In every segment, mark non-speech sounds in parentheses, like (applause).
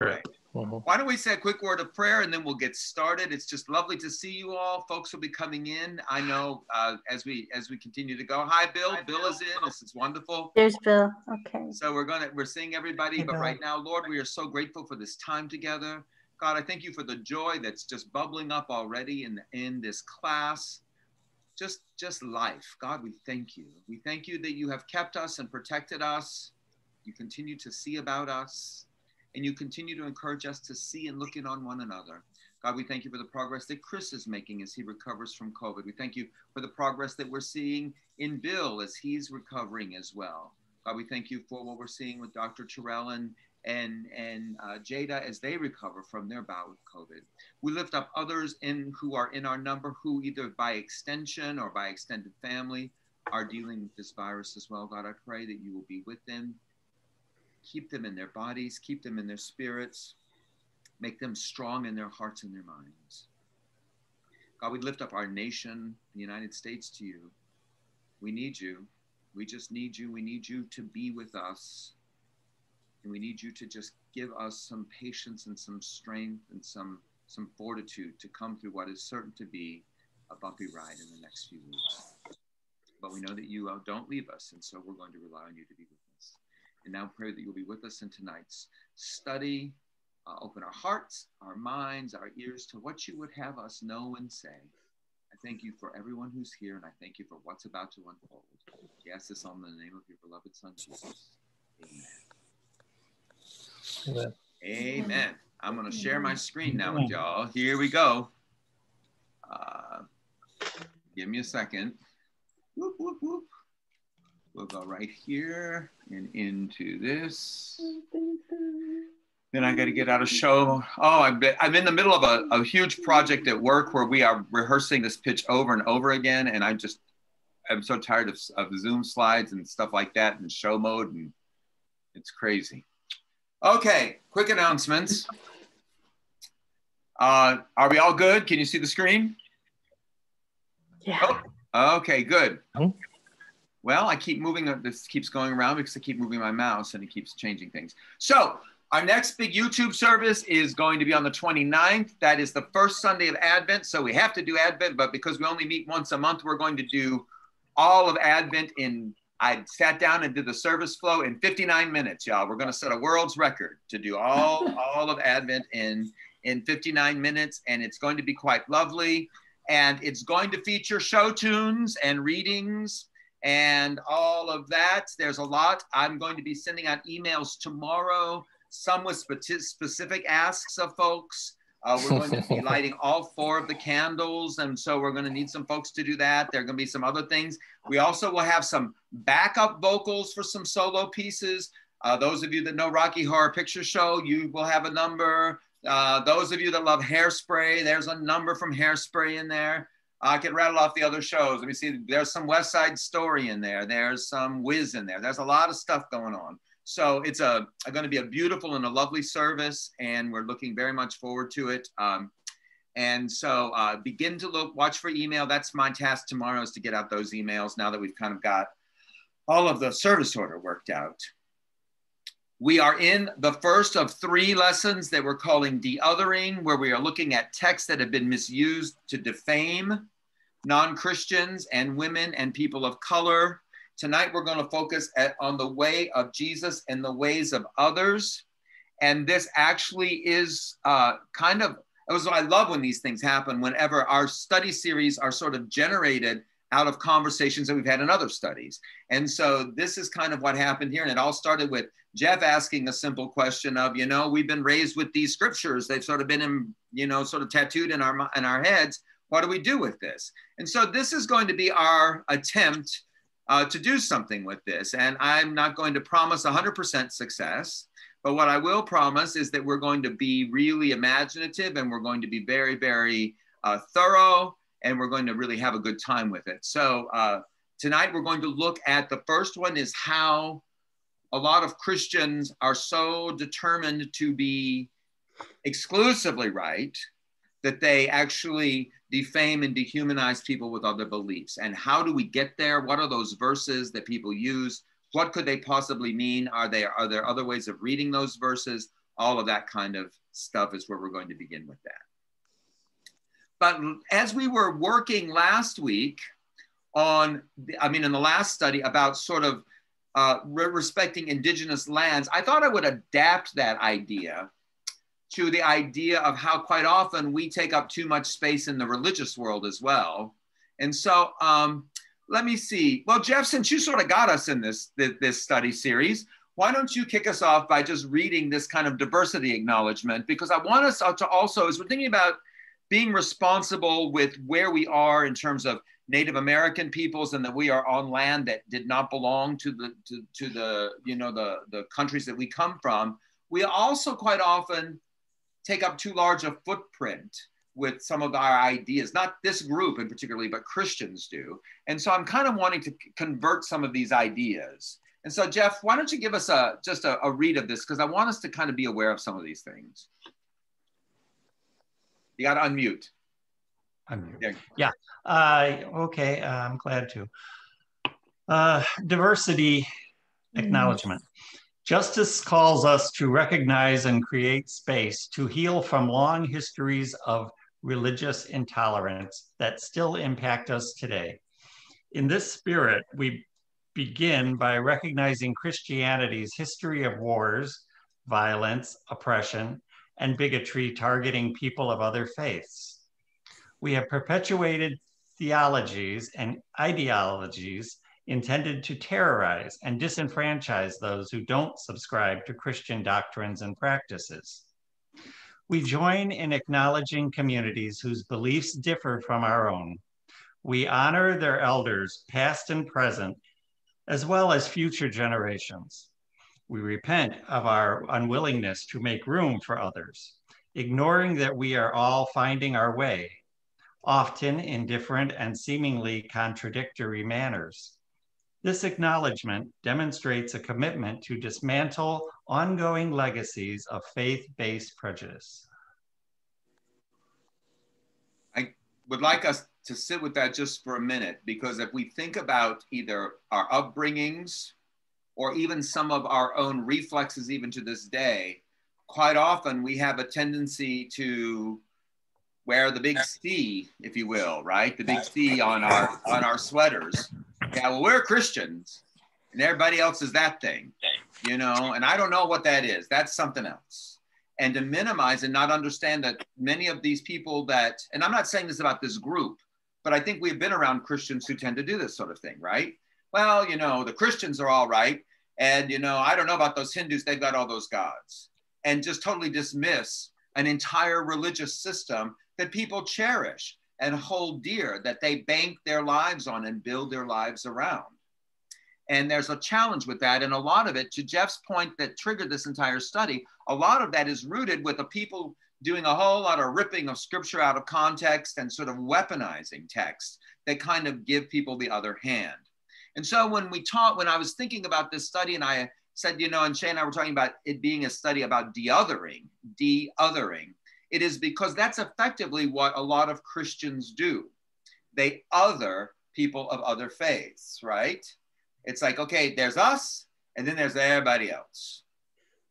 Right. Mm-hmm. Why don't we say a quick word of prayer and then we'll get started. It's just lovely to see you all. Folks will be coming in. I know uh, as we as we continue to go. Hi, Bill. Hi, Bill. Bill is in. This is wonderful. There's Bill. Okay. So we're gonna we're seeing everybody, but right now, Lord, we are so grateful for this time together. God, I thank you for the joy that's just bubbling up already in the, in this class. Just just life. God, we thank you. We thank you that you have kept us and protected us. You continue to see about us and you continue to encourage us to see and look in on one another. God, we thank you for the progress that Chris is making as he recovers from COVID. We thank you for the progress that we're seeing in Bill as he's recovering as well. God, we thank you for what we're seeing with Dr. Terrell and and and uh, Jada as they recover from their bout with COVID. We lift up others in who are in our number who either by extension or by extended family are dealing with this virus as well. God, I pray that you will be with them keep them in their bodies, keep them in their spirits, make them strong in their hearts and their minds. God, we lift up our nation, the United States, to you. We need you. We just need you. We need you to be with us. And we need you to just give us some patience and some strength and some, some fortitude to come through what is certain to be a bumpy ride in the next few weeks. But we know that you uh, don't leave us, and so we're going to rely on you to be with us. And now pray that you'll be with us in tonight's study. Uh, open our hearts, our minds, our ears to what you would have us know and say. I thank you for everyone who's here, and I thank you for what's about to unfold. We ask this all in the name of your beloved Son, Jesus. Amen. Amen. Amen. I'm going to share my screen now with y'all. Here we go. Uh, give me a second. Whoop, whoop, whoop. We'll go right here and into this. Then I got to get out of show. Oh, I'm, I'm in the middle of a, a huge project at work where we are rehearsing this pitch over and over again. And I'm just, I'm so tired of, of Zoom slides and stuff like that and show mode. And it's crazy. Okay, quick announcements. Uh, are we all good? Can you see the screen? Yeah. Oh, okay, good. Well, I keep moving, uh, this keeps going around because I keep moving my mouse and it keeps changing things. So our next big YouTube service is going to be on the 29th. That is the first Sunday of Advent. So we have to do Advent, but because we only meet once a month, we're going to do all of Advent in, I sat down and did the service flow in 59 minutes, y'all. We're going to set a world's record to do all, (laughs) all of Advent in, in 59 minutes. And it's going to be quite lovely. And it's going to feature show tunes and readings and all of that. There's a lot. I'm going to be sending out emails tomorrow, some with specific asks of folks. Uh, we're going to be (laughs) lighting all four of the candles, and so we're going to need some folks to do that. There are going to be some other things. We also will have some backup vocals for some solo pieces. Uh, those of you that know Rocky Horror Picture Show, you will have a number. Uh, those of you that love Hairspray, there's a number from Hairspray in there. I can rattle off the other shows. Let me see. There's some West Side Story in there. There's some Wiz in there. There's a lot of stuff going on. So it's a, a going to be a beautiful and a lovely service, and we're looking very much forward to it. Um, and so uh, begin to look, watch for email. That's my task tomorrow is to get out those emails now that we've kind of got all of the service order worked out. We are in the first of three lessons that we're calling de-othering, where we are looking at texts that have been misused to defame non-Christians and women and people of color. Tonight, we're going to focus at, on the way of Jesus and the ways of others. And this actually is uh, kind of, it was, I love when these things happen, whenever our study series are sort of generated out of conversations that we've had in other studies. And so this is kind of what happened here. And it all started with Jeff asking a simple question of, you know, we've been raised with these scriptures. They've sort of been, in, you know, sort of tattooed in our in our heads. What do we do with this? And so this is going to be our attempt uh, to do something with this. And I'm not going to promise 100% success. But what I will promise is that we're going to be really imaginative and we're going to be very, very uh, thorough and we're going to really have a good time with it. So uh, tonight we're going to look at the first one is how a lot of Christians are so determined to be exclusively right that they actually defame and dehumanize people with other beliefs. And how do we get there? What are those verses that people use? What could they possibly mean? Are there are there other ways of reading those verses? all of that kind of stuff is where we're going to begin with that. But as we were working last week on, I mean, in the last study about sort of uh, respecting indigenous lands, I thought I would adapt that idea to the idea of how quite often we take up too much space in the religious world as well. And so um, let me see. Well, Jeff, since you sort of got us in this, this, this study series, why don't you kick us off by just reading this kind of diversity acknowledgement? Because I want us to also, as we're thinking about being responsible with where we are in terms of Native American peoples and that we are on land that did not belong to the to, to the you know the the countries that we come from. We also quite often take up too large a footprint with some of our ideas, not this group in particularly, but Christians do. And so I'm kind of wanting to convert some of these ideas. And so Jeff, why don't you give us a just a, a read of this because I want us to kind of be aware of some of these things. You got to unmute. Unmute. Yeah. Uh, okay. Uh, I'm glad to. Uh, diversity acknowledgement. Justice calls us to recognize and create space to heal from long histories of religious intolerance that still impact us today. In this spirit, we begin by recognizing Christianity's history of wars, violence, oppression, and bigotry targeting people of other faiths. We have perpetuated theologies and ideologies intended to terrorize and disenfranchise those who don't subscribe to Christian doctrines and practices. We join in acknowledging communities whose beliefs differ from our own. We honor their elders, past and present, as well as future generations. We repent of our unwillingness to make room for others, ignoring that we are all finding our way, often in different and seemingly contradictory manners. This acknowledgement demonstrates a commitment to dismantle ongoing legacies of faith-based prejudice. I would like us to sit with that just for a minute, because if we think about either our upbringings or even some of our own reflexes, even to this day, quite often we have a tendency to wear the big C, if you will, right? The big C on our on our sweaters. Yeah, well, we're Christians, and everybody else is that thing, you know. And I don't know what that is. That's something else. And to minimize and not understand that many of these people that, and I'm not saying this about this group, but I think we've been around Christians who tend to do this sort of thing, right? Well, you know, the Christians are all right, and, you know, I don't know about those Hindus, they've got all those gods. And just totally dismiss an entire religious system that people cherish and hold dear, that they bank their lives on and build their lives around. And there's a challenge with that. And a lot of it, to Jeff's point that triggered this entire study, a lot of that is rooted with the people doing a whole lot of ripping of scripture out of context and sort of weaponizing text that kind of give people the other hand. And so when we taught, when I was thinking about this study, and I said, you know, and Shay and I were talking about it being a study about de-othering, de-othering, it is because that's effectively what a lot of Christians do. They other people of other faiths, right? It's like, okay, there's us, and then there's everybody else.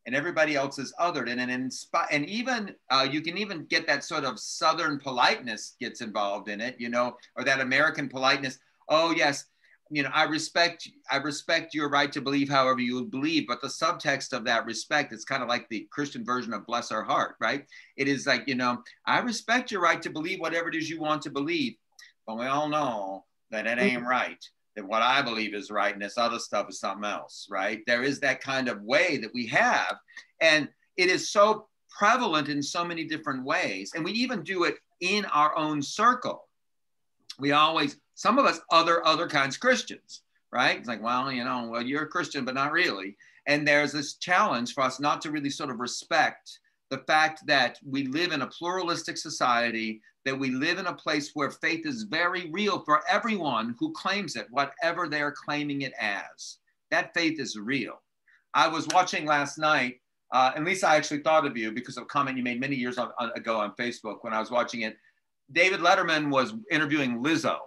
And everybody else is othered. And, and, and even uh, you can even get that sort of Southern politeness gets involved in it, you know, or that American politeness. Oh, yes, you know, I respect I respect your right to believe however you believe, but the subtext of that respect is kind of like the Christian version of bless our heart, right? It is like, you know, I respect your right to believe whatever it is you want to believe, but we all know that it ain't mm-hmm. right. That what I believe is right and this other stuff is something else, right? There is that kind of way that we have, and it is so prevalent in so many different ways, and we even do it in our own circle. We always some of us other other kinds of Christians, right? It's like, well, you know, well, you're a Christian, but not really. And there's this challenge for us not to really sort of respect the fact that we live in a pluralistic society, that we live in a place where faith is very real for everyone who claims it, whatever they're claiming it as. That faith is real. I was watching last night, uh, and Lisa, I actually thought of you because of a comment you made many years on, on, ago on Facebook when I was watching it. David Letterman was interviewing Lizzo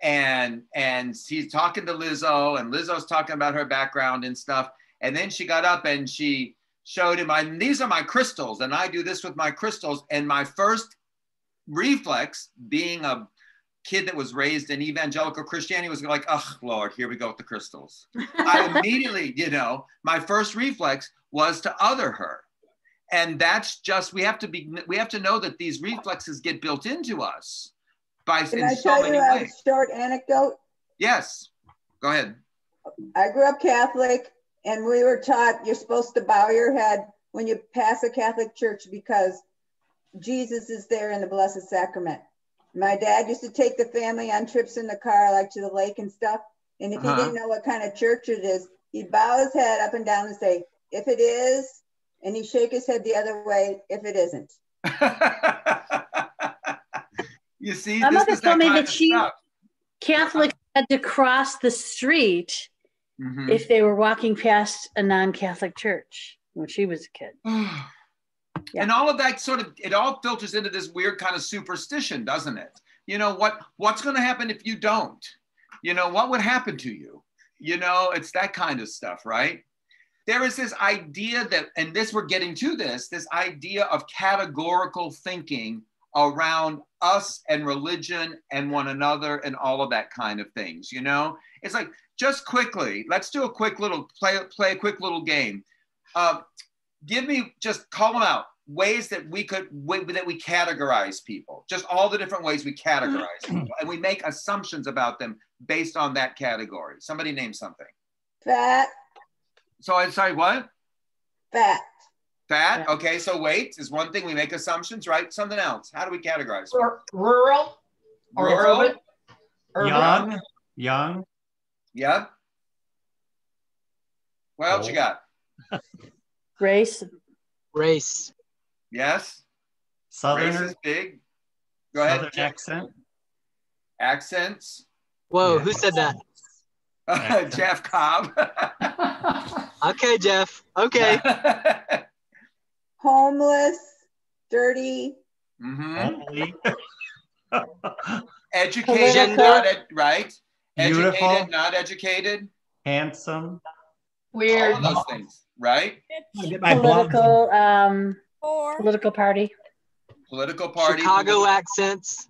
and and he's talking to Lizzo, and Lizzo's talking about her background and stuff. And then she got up and she showed him, I, these are my crystals, and I do this with my crystals. And my first reflex, being a kid that was raised in evangelical Christianity, was like, oh, Lord, here we go with the crystals. I (laughs) immediately, you know, my first reflex was to other her. And that's just, we have to be, we have to know that these reflexes get built into us by Can I so tell you a ways. short anecdote? Yes, go ahead. I grew up Catholic and we were taught you're supposed to bow your head when you pass a Catholic church because Jesus is there in the Blessed Sacrament. My dad used to take the family on trips in the car, like to the lake and stuff. And if uh-huh. he didn't know what kind of church it is, he'd bow his head up and down and say, if it is, and he'd shake his head the other way if it isn't. (laughs) you see, my mother told me that she Catholics had to cross the street mm-hmm. if they were walking past a non-Catholic church when she was a kid. (sighs) yeah. And all of that sort of it all filters into this weird kind of superstition, doesn't it? You know what what's going to happen if you don't? You know what would happen to you? You know, it's that kind of stuff, right? There is this idea that, and this we're getting to this, this idea of categorical thinking around us and religion and one another and all of that kind of things. You know, it's like just quickly, let's do a quick little play, play a quick little game. Uh, give me just call them out ways that we could that we categorize people just all the different ways we categorize (clears throat) people and we make assumptions about them based on that category somebody name something fat so i'm sorry what fat fat okay so weight is one thing we make assumptions right something else how do we categorize or rural rural urban. young young yeah what else oh. you got Race. Race. Yes. Southern. Race is big. Go Southern ahead. accent. Accents. Whoa, yeah. who said that? (laughs) Jeff Cobb. (laughs) okay, Jeff. Okay. (laughs) Homeless, dirty. Mm-hmm. (laughs) educated, not ed- right? Beautiful. Educated, not educated. Handsome. Weird. All those things right? Political, um, political party. Political party. Chicago accents.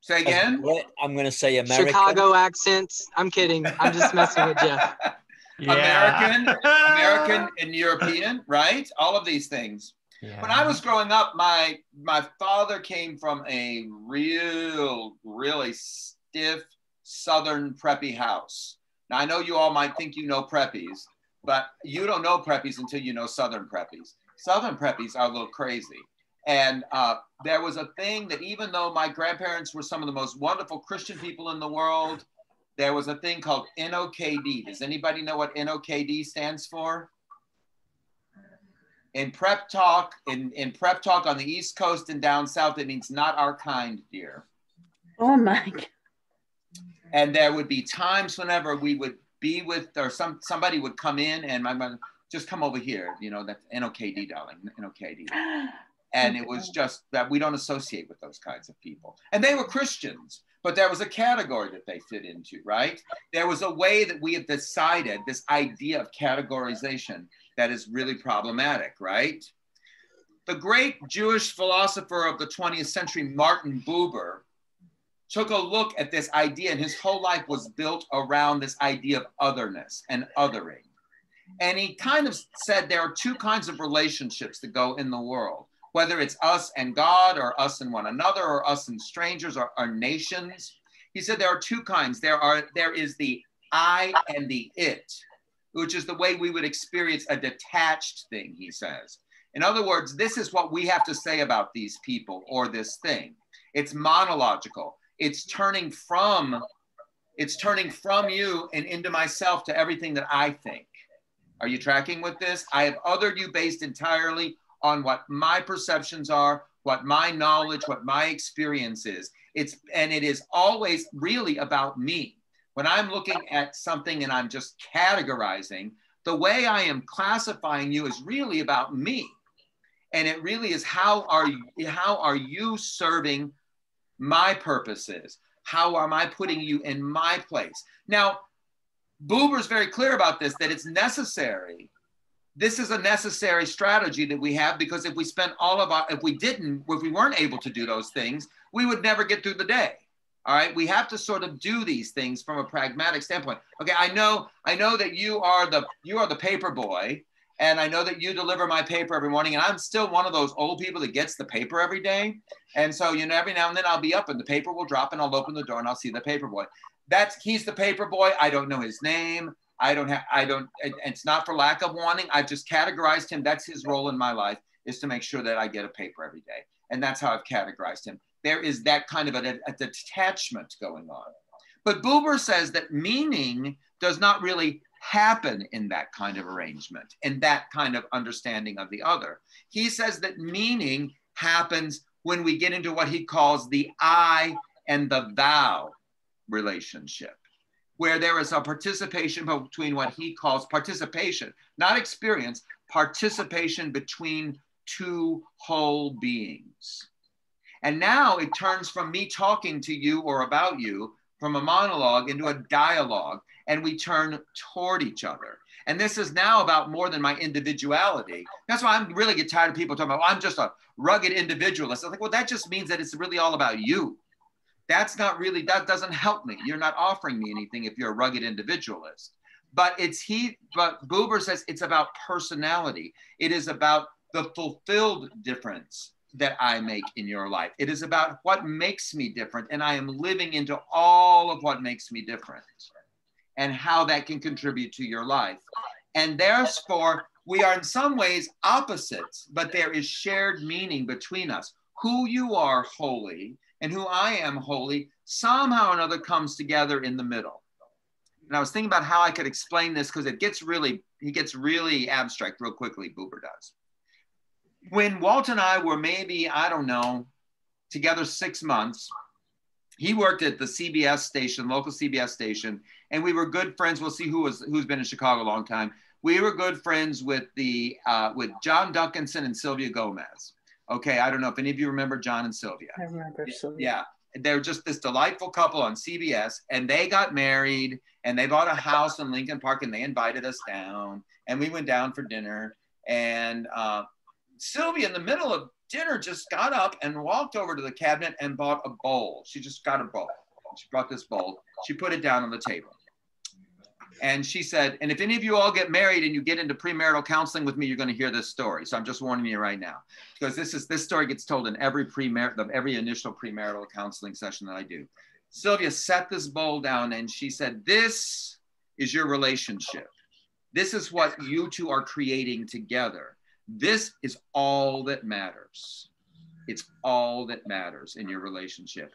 Say again. I'm going to say American. Chicago accents. I'm kidding. I'm just messing with Jeff. (laughs) Yeah. American, American, (laughs) and European, right? All of these things. Yeah. When I was growing up, my my father came from a real, really stiff Southern preppy house. Now I know you all might think you know preppies, but you don't know preppies until you know Southern preppies. Southern preppies are a little crazy. And uh, there was a thing that even though my grandparents were some of the most wonderful Christian people in the world, there was a thing called NOKD. Does anybody know what NOKD stands for? In prep talk, in, in prep talk on the East Coast and down south, it means not our kind, dear. Oh my. God. And there would be times whenever we would be with or some somebody would come in and my mother just come over here you know that's nokd darling nokd and it was just that we don't associate with those kinds of people and they were christians but there was a category that they fit into right? There was a way that we had decided this idea of categorization that is really problematic right? The great jewish philosopher of the 20th century martin buber took a look at this idea, and his whole life was built around this idea of otherness and othering. And he kind of said there are two kinds of relationships that go in the world, whether it's us and God, or us and one another, or us and strangers, or, or nations. He said there are two kinds. There are there is the I and the it, which is the way we would experience a detached thing, he says. In other words, this is what we have to say about these people or this thing. It's monological it's turning from it's turning from you and into myself to everything that I think. Are you tracking with this? I have othered you based entirely on what my perceptions are, what my knowledge, what my experience is. It's and it is always really about me. When I'm looking at something and I'm just categorizing, the way I am classifying you is really about me. And it really is how are you, how are you serving my purposes? How am I putting you in my place? Now, Buber's very clear about this that it's necessary this is a necessary strategy that we have because if we spent all of our, if we didn't, if we weren't able to do those things, we would never get through the day. All right, we have to sort of do these things from a pragmatic standpoint. Okay, I know, I know that you are the you are the paper boy, and I know that you deliver my paper every morning, and I'm still one of those old people that gets the paper every day. And so, you know, every now and then I'll be up and the paper will drop and I'll open the door and I'll see the paper boy. That's he's the paper boy. I don't know his name. I don't have, I don't, it's not for lack of wanting. I've just categorized him. That's his role in my life is to make sure that I get a paper every day. And that's how I've categorized him. There is that kind of a, a detachment going on. But Buber says that meaning does not really happen in that kind of arrangement, in that kind of understanding of the other. He says that meaning happens when we get into what he calls the I and the thou relationship, where there is a participation between what he calls participation, not experience, participation between two whole beings. And now it turns from me talking to you or about you from a monologue into a dialogue and we turn toward each other. And this is now about more than my individuality. That's why I'm really get tired of people talking about, well, I'm just a rugged individualist. I'm like, well, that just means that it's really all about you. That's not really, that doesn't help me. You're not offering me anything if you're a rugged individualist. But it's he, but Buber says it's about personality. It is about the fulfilled difference that I make in your life. It is about what makes me different. And I am living into all of what makes me different and how that can contribute to your life. And therefore, we are in some ways opposites, but there is shared meaning between us. Who you are holy and who I am holy somehow or another comes together in the middle. And I was thinking about how I could explain this because it gets really, he gets really abstract real quickly, Buber does. When Walt and I were maybe, I don't know, together six months, he worked at the CBS station, local CBS station, and we were good friends. We'll see who was who's been in Chicago a long time. We were good friends with the uh, with John Duncanson and Sylvia Gomez. Okay, I don't know if any of you remember John and Sylvia. I remember Sylvia. Yeah, they're just this delightful couple on CBS, and they got married, and they bought a house in Lincoln Park, and they invited us down, and we went down for dinner, and uh, Sylvia, in the middle of dinner, just got up and walked over to the cabinet and bought a bowl. She just got a bowl. She brought this bowl. She put it down on the table. And she said, and if any of you all get married and you get into premarital counseling with me, you're going to hear this story. So I'm just warning you right now, because this is this story gets told in every premarital, every initial premarital counseling session that I do. Sylvia set this bowl down and she said, "This is your relationship. This is what you two are creating together. This is all that matters. It's all that matters in your relationship.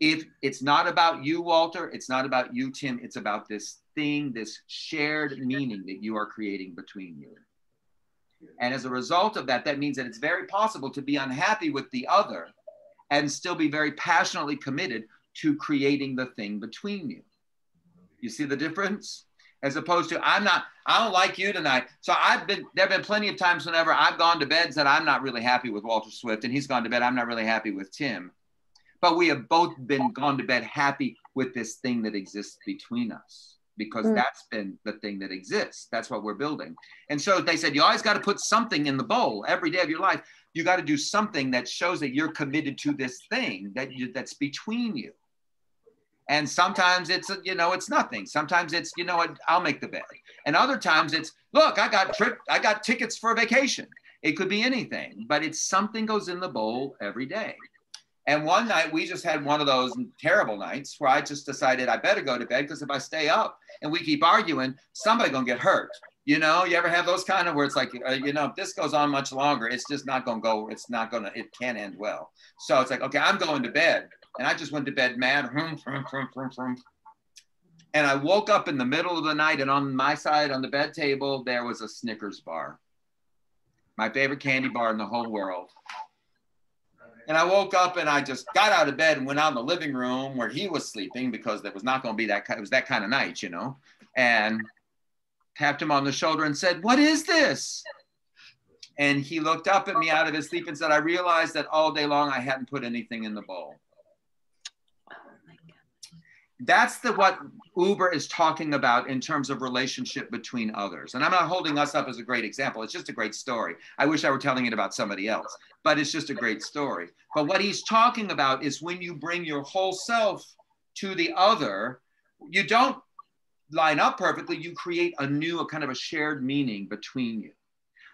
If it's not about you, Walter, it's not about you, Tim, it's about this thing, this shared meaning that you are creating between you. And as a result of that, that means that it's very possible to be unhappy with the other and still be very passionately committed to creating the thing between you. You see the difference? As opposed to, I'm not, I don't like you tonight. So I've been, there have been plenty of times whenever I've gone to bed and said, I'm not really happy with Walter Swift, and he's gone to bed, I'm not really happy with Tim. But we have both been gone to bed happy with this thing that exists between us because mm. that's been the thing that exists. That's what we're building. And so they said, you always got to put something in the bowl every day of your life. You got to do something that shows that you're committed to this thing that you, that's between you. And sometimes it's, you know, it's nothing. Sometimes it's, you know what, I'll make the bed. And other times it's, look, I got trip, I got tickets for a vacation. It could be anything, but it's something goes in the bowl every day. And one night we just had one of those terrible nights where I just decided I better go to bed because if I stay up and we keep arguing, somebody gonna get hurt. You know, you ever have those kind of where it's like, uh, you know, if this goes on much longer, it's just not gonna go. It's not gonna. It can't end well. So it's like, okay, I'm going to bed, and I just went to bed mad. And I woke up in the middle of the night, and on my side on the bed table there was a Snickers bar, my favorite candy bar in the whole world. And I woke up and I just got out of bed and went out in the living room where he was sleeping because there was not going to be that, it was that kind of night, you know, and tapped him on the shoulder and said, What is this? And he looked up at me out of his sleep and said, I realized that all day long I hadn't put anything in the bowl. That's the what Buber is talking about in terms of relationship between others. And I'm not holding us up as a great example. It's just a great story. I wish I were telling it about somebody else, but it's just a great story. But what he's talking about is when you bring your whole self to the other, you don't line up perfectly, you create a new, a kind of a shared meaning between you.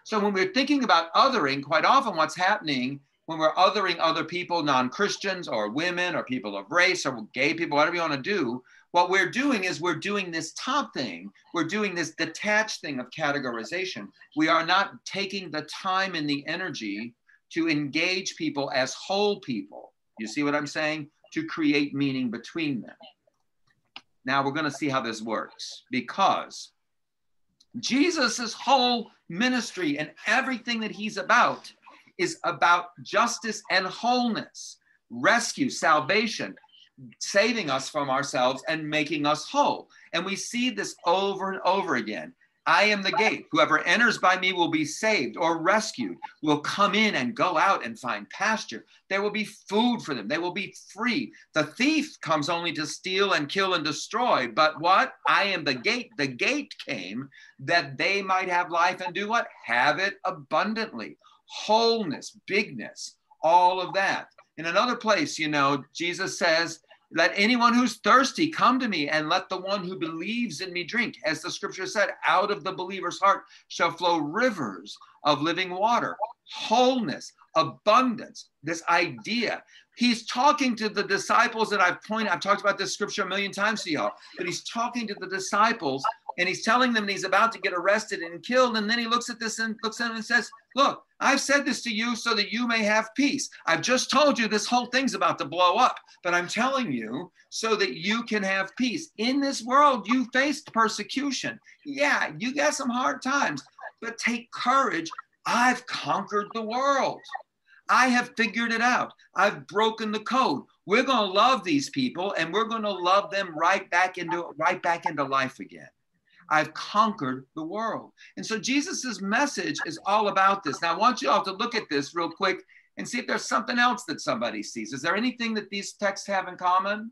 So when we're thinking about othering, quite often what's happening when we're othering other people, non Christians or women or people of race or gay people, whatever you want to do, what we're doing is we're doing this top thing. We're doing this detached thing of categorization. We are not taking the time and the energy to engage people as whole people. You see what I'm saying? To create meaning between them. Now we're going to see how this works because Jesus' whole ministry and everything that he's about is about justice and wholeness, rescue, salvation, saving us from ourselves and making us whole. And we see this over and over again. I am the gate. Whoever enters by me will be saved or rescued, will come in and go out and find pasture. There will be food for them. They will be free. The thief comes only to steal and kill and destroy. But what? I am the gate. The gate came that they might have life and do what? Have it abundantly wholeness, bigness, all of that. In another place, you know, Jesus says, let anyone who's thirsty come to me and let the one who believes in me drink. As the scripture said, out of the believer's heart shall flow rivers of living water, wholeness, abundance, this idea. He's talking to the disciples that I've pointed, I've talked about this scripture a million times to y'all, but he's talking to the disciples and he's telling them he's about to get arrested and killed. And then he looks at this and looks at him and says, Look, I've said this to you so that you may have peace. I've just told you this whole thing's about to blow up, but I'm telling you so that you can have peace. In this world, you faced persecution. Yeah, you got some hard times, but take courage. I've conquered the world. I have figured it out. I've broken the code. We're going to love these people and we're going to love them right back into right back into life again. I've conquered the world. And so Jesus's message is all about this. Now, I want you all to look at this real quick and see if there's something else that somebody sees. Is there anything that these texts have in common?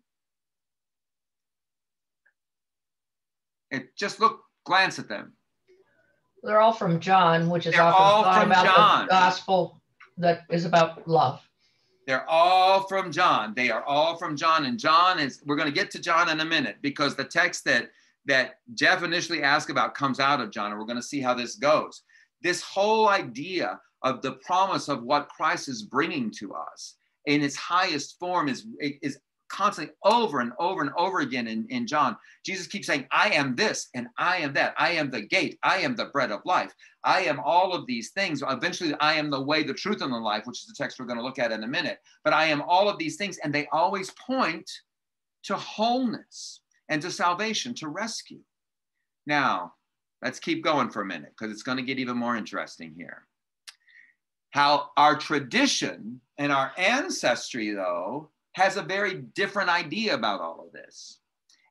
It, just look, glance at them. They're all from John, which is They're all from about John. the gospel that is about love. They're all from John. They are all from John. And John is, we're going to get to John in a minute because the text that that Jeff initially asked about comes out of John, and we're going to see how this goes. This whole idea of the promise of what Christ is bringing to us in its highest form is, is constantly over and over and over again in, in John. Jesus keeps saying, I am this and I am that. I am the gate. I am the bread of life. I am all of these things. Eventually, I am the way, the truth, and the life, which is the text we're going to look at in a minute. But I am all of these things, and they always point to wholeness and to salvation, to rescue. Now, let's keep going for a minute because it's going to get even more interesting here. How our tradition and our ancestry, though, has a very different idea about all of this.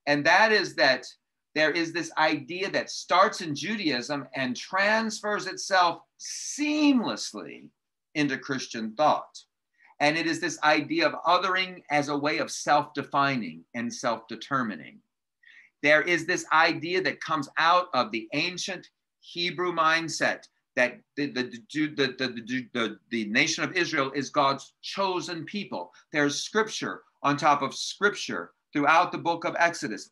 And that is that there is this idea that starts in Judaism and transfers itself seamlessly into Christian thought. And it is this idea of othering as a way of self defining and self determining. There is this idea that comes out of the ancient Hebrew mindset that the, the, the, the, the, nation of Israel is God's chosen people. There's scripture on top of scripture throughout the book of Exodus.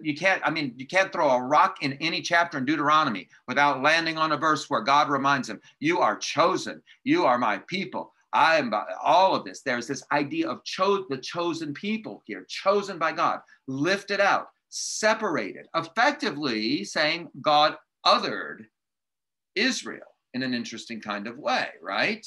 You can't, I mean, you can't throw a rock in any chapter in Deuteronomy without landing on a verse where God reminds them, You are chosen, you are my people. I am all of this. There's this idea of cho- the chosen people here, chosen by God, lifted out, separated, effectively saying God othered Israel in an interesting kind of way, right?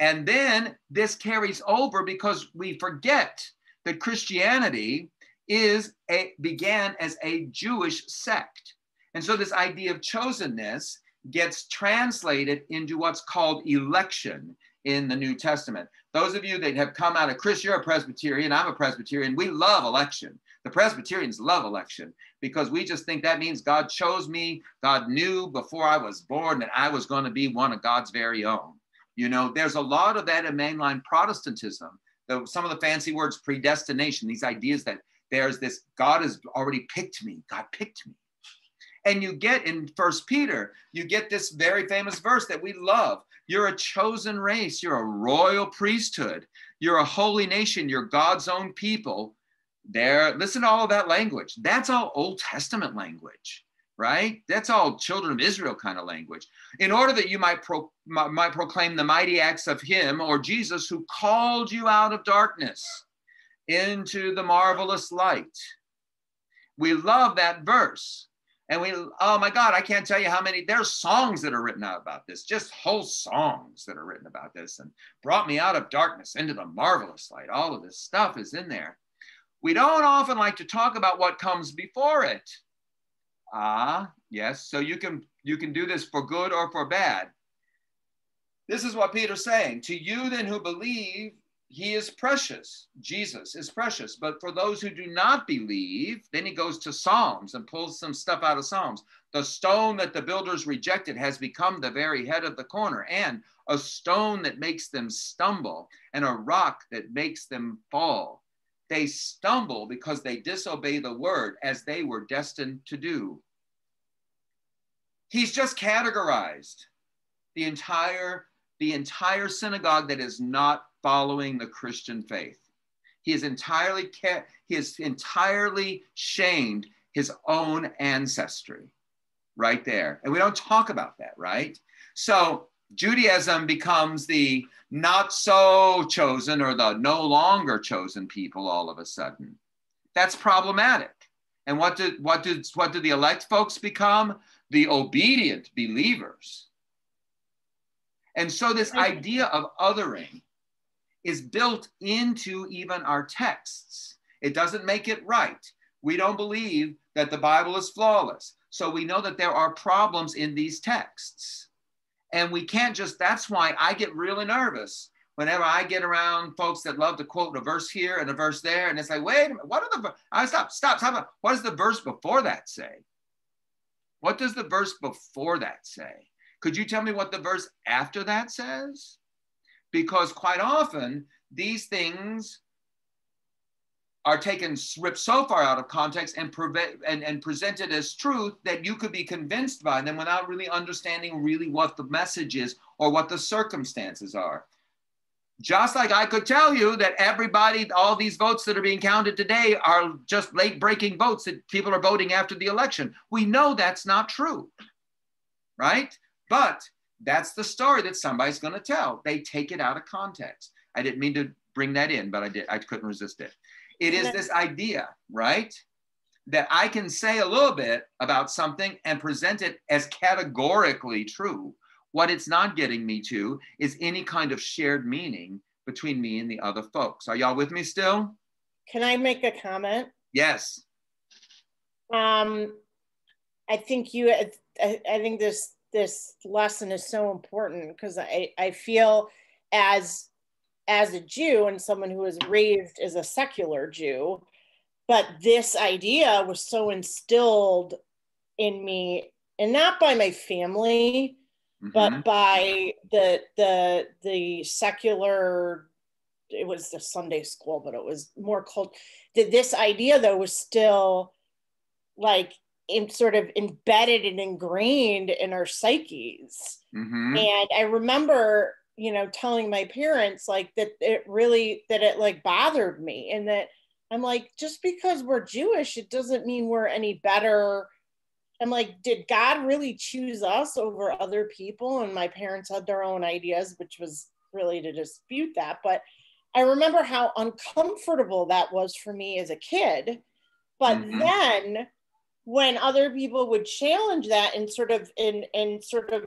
And then this carries over because we forget that Christianity is a, began as a Jewish sect. And so this idea of chosenness gets translated into what's called election in the New Testament. Those of you that have come out of Chris, you're a Presbyterian, I'm a Presbyterian. We love election. The Presbyterians love election because we just think that means God chose me. God knew before I was born that I was going to be one of God's very own. You know, there's a lot of that in mainline Protestantism. The, some of the fancy words, predestination, these ideas that there's this God has already picked me. God picked me. And you get in First Peter, you get this very famous verse that we love. You're a chosen race, you're a royal priesthood, you're a holy nation, you're God's own people. There, listen to all of that language. That's all Old Testament language, right? That's all children of Israel kind of language. In order that you might, pro, might proclaim the mighty acts of Him or Jesus who called you out of darkness into the marvelous light. We love that verse. And we, oh my God, I can't tell you how many, there's songs that are written out about this, just whole songs that are written about this and brought me out of darkness into the marvelous light. All of this stuff is in there. We don't often like to talk about what comes before it. Ah, yes. So you can you can do this for good or for bad. This is what Peter's saying. To you then who believe, he is precious. Jesus is precious. But for those who do not believe, then he goes to Psalms and pulls some stuff out of Psalms. The stone that the builders rejected has become the very head of the corner, and a stone that makes them stumble, and a rock that makes them fall. They stumble because they disobey the word as they were destined to do. He's just categorized the entire the entire synagogue that is not following the Christian faith. He is entirely he has entirely shamed his own ancestry right there. And we don't talk about that, right? So Judaism becomes the not so chosen or the no longer chosen people all of a sudden. That's problematic. And what did what did what did the elect folks become? The obedient believers. And so this idea of othering is built into even our texts. It doesn't make it right. We don't believe that the Bible is flawless. So we know that there are problems in these texts. And we can't just, that's why I get really nervous whenever I get around folks that love to quote a verse here and a verse there. And it's like, wait what are the, I stop, stop, stop. What does the verse before that say? What does the verse before that say? Could you tell me what the verse after that says? because quite often these things are taken ripped so far out of context and, prevent, and, and presented as truth that you could be convinced by them without really understanding really what the message is or what the circumstances are. Just like I could tell you that everybody, all these votes that are being counted today are just late breaking votes that people are voting after the election. We know that's not true, right? But that's the story that somebody's going to tell. They take it out of context. I didn't mean to bring that in, but I did. I couldn't resist it. It is this idea, right? That I can say a little bit about something and present it as categorically true. What it's not getting me to is any kind of shared meaning between me and the other folks. Are y'all with me still? Can I make a comment? Yes. Um, I think you. I, I think this this lesson is so important because I, I feel as as a Jew and someone who was raised as a secular Jew, but this idea was so instilled in me, and not by my family, mm-hmm. but by the the the secular. It was the Sunday school, but it was more cult. That this idea though was still like in, sort of embedded and ingrained in our psyches. Mm-hmm. And I remember, you know, telling my parents like that it really that it like bothered me and that I'm like, just because we're Jewish, it doesn't mean we're any better. I'm like, did God really choose us over other people? And my parents had their own ideas, which was really to dispute that. But I remember how uncomfortable that was for me as a kid. But mm-hmm. then when other people would challenge that and sort of and and sort of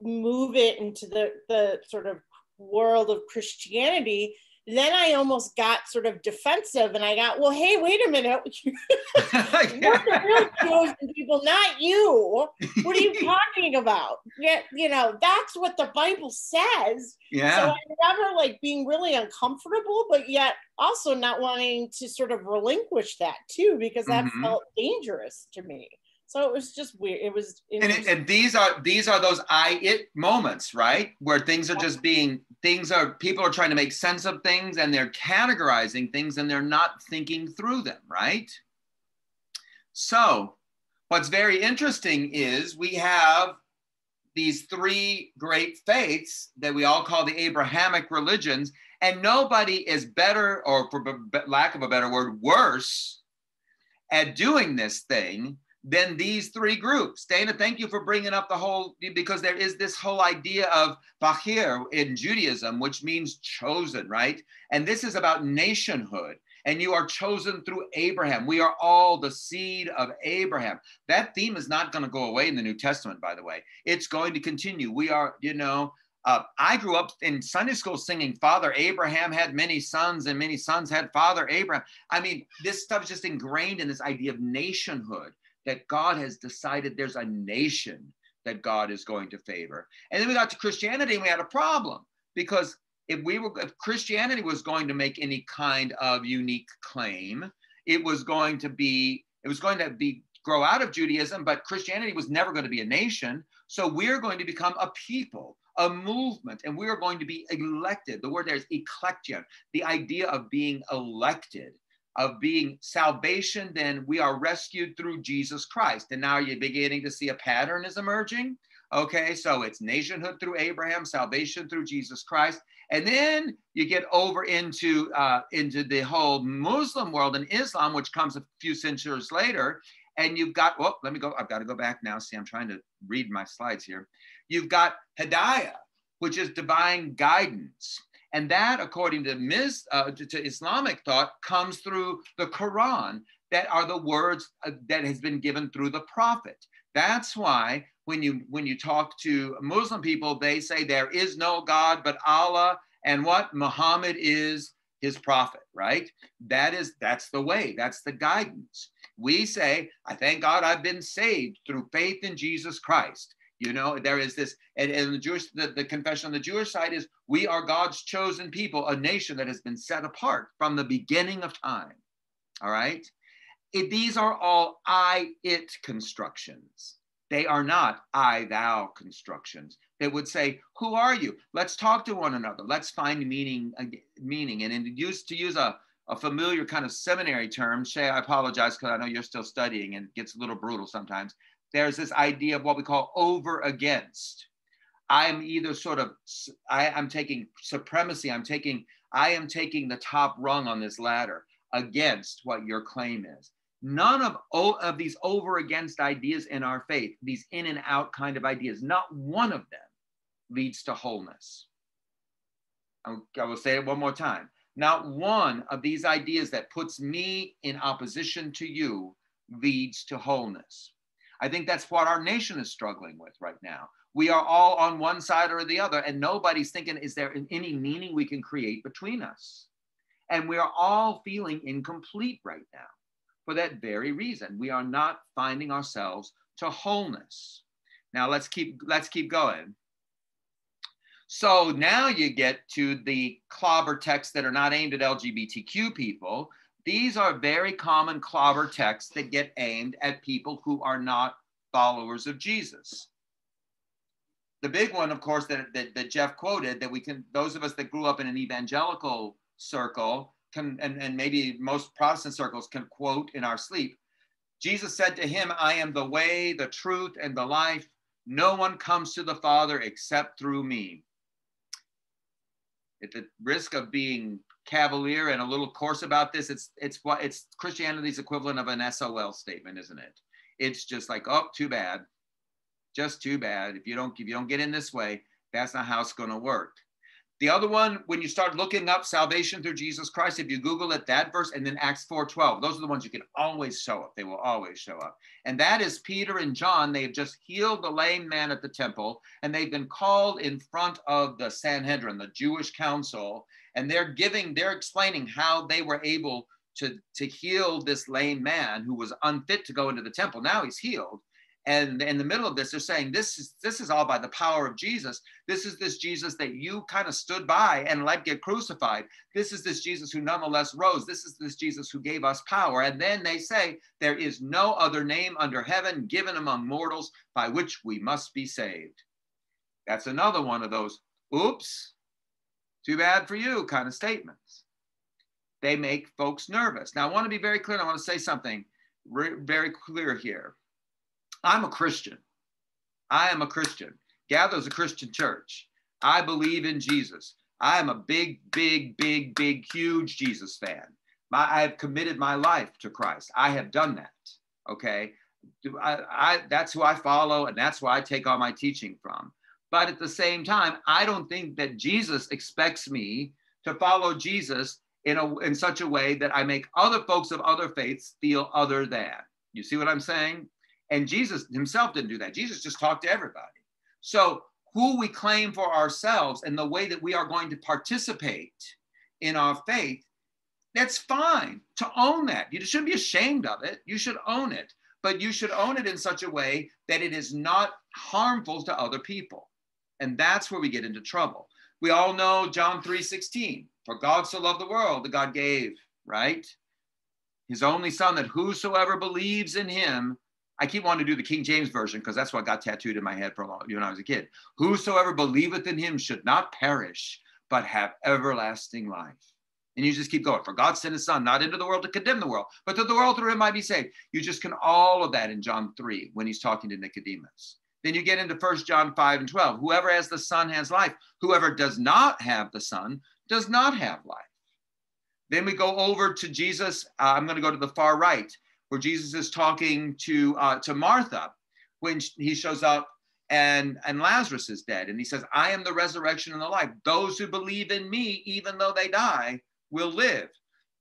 move it into the the sort of world of Christianity, then I almost got sort of defensive and I got, well, hey, wait a minute. (laughs) (laughs) We're the real chosen people, not you. What are you (laughs) talking about? Yeah, you know, that's what the Bible says. Yeah. So I remember like being really uncomfortable, but yet also not wanting to sort of relinquish that too, because that mm-hmm. felt dangerous to me. So it was just weird. It was, and, was and, these are these are those I it moments, right? Where things are just being things are people are trying to make sense of things and they're categorizing things and they're not thinking through them, right? So what's very interesting is we have these three great faiths that we all call the Abrahamic religions, and nobody is better, or for lack of a better word, worse at doing this thing than these three groups. Dana, thank you for bringing up the whole, because there is this whole idea of Bahir in Judaism, which means chosen, right? And this is about nationhood. And you are chosen through Abraham. We are all the seed of Abraham. That theme is not going to go away in the New Testament, by the way. It's going to continue. We are, you know, uh, I grew up in Sunday school singing, Father Abraham had many sons, and many sons had Father Abraham. I mean, this stuff is just ingrained in this idea of nationhood that God has decided there's a nation that God is going to favor. And then we got to Christianity and we had a problem because if we were if Christianity was going to make any kind of unique claim, it was going to be it was going to be grow out of Judaism, but Christianity was never going to be a nation. So we're going to become a people, a movement, and we are going to be elected. The word there is ecclesia, the idea of being elected of being salvation, then we are rescued through Jesus Christ. And now you're beginning to see a pattern is emerging. Okay, so it's nationhood through Abraham, salvation through Jesus Christ, and then you get over into uh, into the whole Muslim world and Islam, which comes a few centuries later. And you've got well, let me go. I've got to go back now. See, I'm trying to read my slides here. You've got Hidayah, which is divine guidance. And that, according to, Ms., uh, to, Islamic thought, comes through the Quran, that are the words uh, that has been given through the prophet. That's why when you when you talk to Muslim people, they say there is no God but Allah, and what Muhammad is his prophet, right? That is that's the way, that's the guidance. We say, I thank God I've been saved through faith in Jesus Christ. You know, there is this, and, and the Jewish, the, the confession on the Jewish side is we are God's chosen people, a nation that has been set apart from the beginning of time. All right. It, these are all I it constructions. They are not I thou constructions. They would say, Who are you? Let's talk to one another. Let's find meaning. Uh, meaning. And in use, to use a, a familiar kind of seminary term, Shay, I apologize because I know you're still studying and it gets a little brutal sometimes there's this idea of what we call over against. I'm either sort of, I, I'm taking supremacy, I'm taking, I am taking the top rung on this ladder against what your claim is. None of, of these over against ideas in our faith, these in and out kind of ideas, not one of them leads to wholeness. I will say it one more time. Not one of these ideas that puts me in opposition to you leads to wholeness. I think that's what our nation is struggling with right now. We are all on one side or the other, and nobody's thinking, is there any meaning we can create between us? And we are all feeling incomplete right now for that very reason. We are not finding ourselves to wholeness. Now let's keep let's keep going. So now you get to the clobber texts that are not aimed at LGBTQ people, these are very common clobber texts that get aimed at people who are not followers of Jesus. The big one, of course, that, that, that Jeff quoted, that we can, those of us that grew up in an evangelical circle, can, and, and maybe most Protestant circles can quote in our sleep. Jesus said to him, I am the way, the truth, and the life. No one comes to the Father except through me. At the risk of being cavalier and a little coarse about this. It's it's what it's Christianity's equivalent of an SOL statement, isn't it? It's just like, oh, too bad, just too bad. If you don't if you don't get in this way, that's not how it's going to work. The other one, when you start looking up salvation through Jesus Christ, if you Google it, that verse, and then Acts 4:12, those are the ones you can always show up. They will always show up. And that is Peter and John. They've just healed the lame man at the temple, and they've been called in front of the Sanhedrin, the Jewish council, and they're giving, they're explaining how they were able to, to heal this lame man who was unfit to go into the temple. Now he's healed. And in the middle of this they're saying this is this is all by the power of jesus. This is this jesus that you kind of stood by and let get crucified. This is this jesus who nonetheless rose. This is this jesus who gave us power. And then they say there is no other name under heaven given among mortals by which we must be saved. That's another one of those oops too bad for you kind of statements. They make folks nervous. Now i want to be very clear i want to say something very clear here I'm a Christian. I am a Christian. Gather's a Christian church. I believe in Jesus. I am a big, big, big, big, huge Jesus fan. My, I have committed my life to Christ. I have done that. Okay. I, I, that's who I follow, and that's where I take all my teaching from. But at the same time, I don't think that Jesus expects me to follow Jesus in, a, in such a way that I make other folks of other faiths feel other than. You see what I'm saying? And Jesus himself didn't do that. Jesus just talked to everybody. So, who we claim for ourselves and the way that we are going to participate in our faith, that's fine to own that. You shouldn't be ashamed of it. You should own it, but you should own it in such a way that it is not harmful to other people. And that's where we get into trouble. We all know John 3:16. For God so loved the world that God gave, right? His only son that whosoever believes in him I keep wanting to do the King James version because that's what got tattooed in my head for a long, when I was a kid. Whosoever believeth in him should not perish, but have everlasting life. And you just keep going. For God sent his son not into the world to condemn the world, but that the world through him might be saved. You just can all of that in John 3 when he's talking to Nicodemus. Then you get into First John 5 and 12. Whoever has the Son has life. Whoever does not have the Son does not have life. Then we go over to Jesus. Uh, I'm going to go to the far right where Jesus is talking to uh, to Martha when he shows up and and Lazarus is dead, and he says, "I am the resurrection and the life. Those who believe in me, even though they die, will live."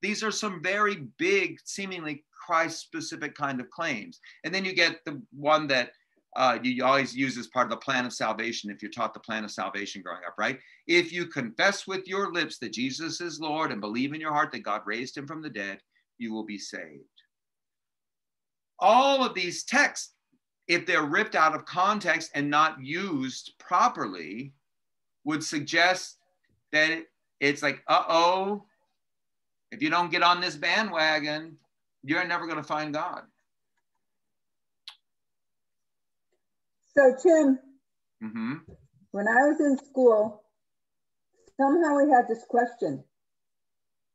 These are some very big, seemingly Christ-specific kind of claims, and then you get the one that uh, you always use as part of the plan of salvation if you're taught the plan of salvation growing up, right? If you confess with your lips that Jesus is Lord and believe in your heart that God raised him from the dead, you will be saved all of these texts, if they're ripped out of context and not used properly, would suggest that it's like, uh oh, if you don't get on this bandwagon, you're never going to find God. So, Tim, mm-hmm. when I was in school, somehow we had this question,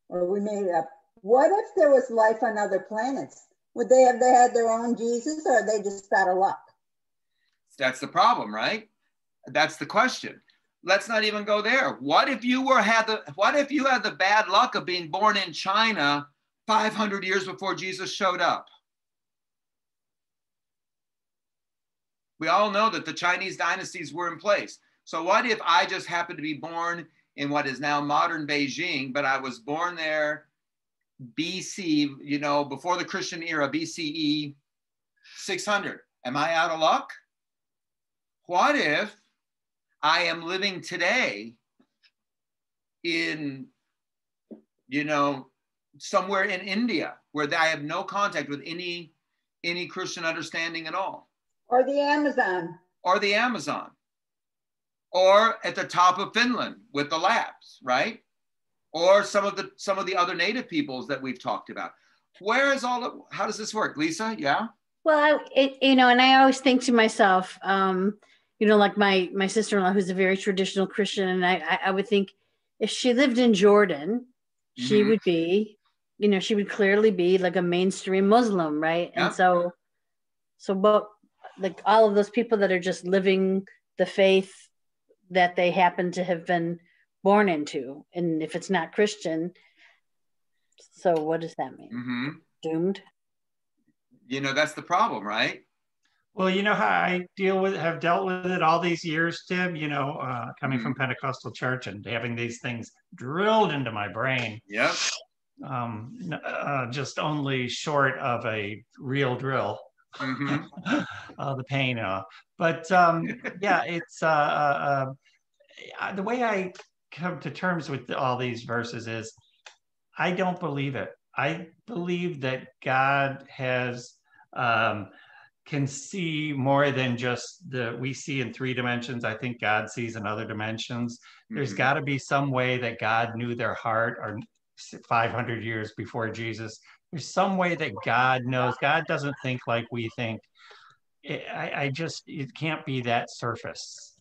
or we made it up. What if there was life on other planets? Would they have they had their own Jesus or they just out of luck? That's the problem, right? That's the question. Let's not even go there. What if you were had the what if you had the bad luck of being born in China 500 years before Jesus showed up? We all know that the Chinese dynasties were in place. So what if I just happened to be born in what is now modern Beijing, but I was born there BC, you know, before the Christian era, BCE 600. Am I out of luck? What if I am living today in, you know, somewhere in India where I have no contact with any any Christian understanding at all? Or the Amazon. Or the Amazon. Or at the top of Finland with the Lapps, right? Or some of the some of the other native peoples that we've talked about where is all of how does this work lisa yeah well I, it, you know and i always think to myself um you know like my my sister-in-law who's a very traditional christian and i i, I would think if she lived in jordan mm-hmm. she would be you know she would clearly be like a mainstream muslim right yeah. and so so but like all of those people that are just living the faith that they happen to have been born into. And if it's not Christian, so what does that mean? Mm-hmm. Doomed? You know, that's the problem, right? Well, you know how I deal with have dealt with it all these years, Tim. You know, uh, coming mm-hmm. from Pentecostal church and having these things drilled into my brain. Yep. Um, uh, just only short of a real drill. Mm-hmm. (laughs) uh, the pain. Uh, but um, (laughs) yeah, it's uh, uh, uh, the way I come to terms with all these verses is I don't believe it. I believe that God has um, can see more than just the we see in three dimensions. I think God sees in other dimensions. Mm-hmm. There's got to be some way that God knew their heart or 500 years before Jesus. There's some way that God knows. God doesn't think like we think. I, I just, it can't be that surface.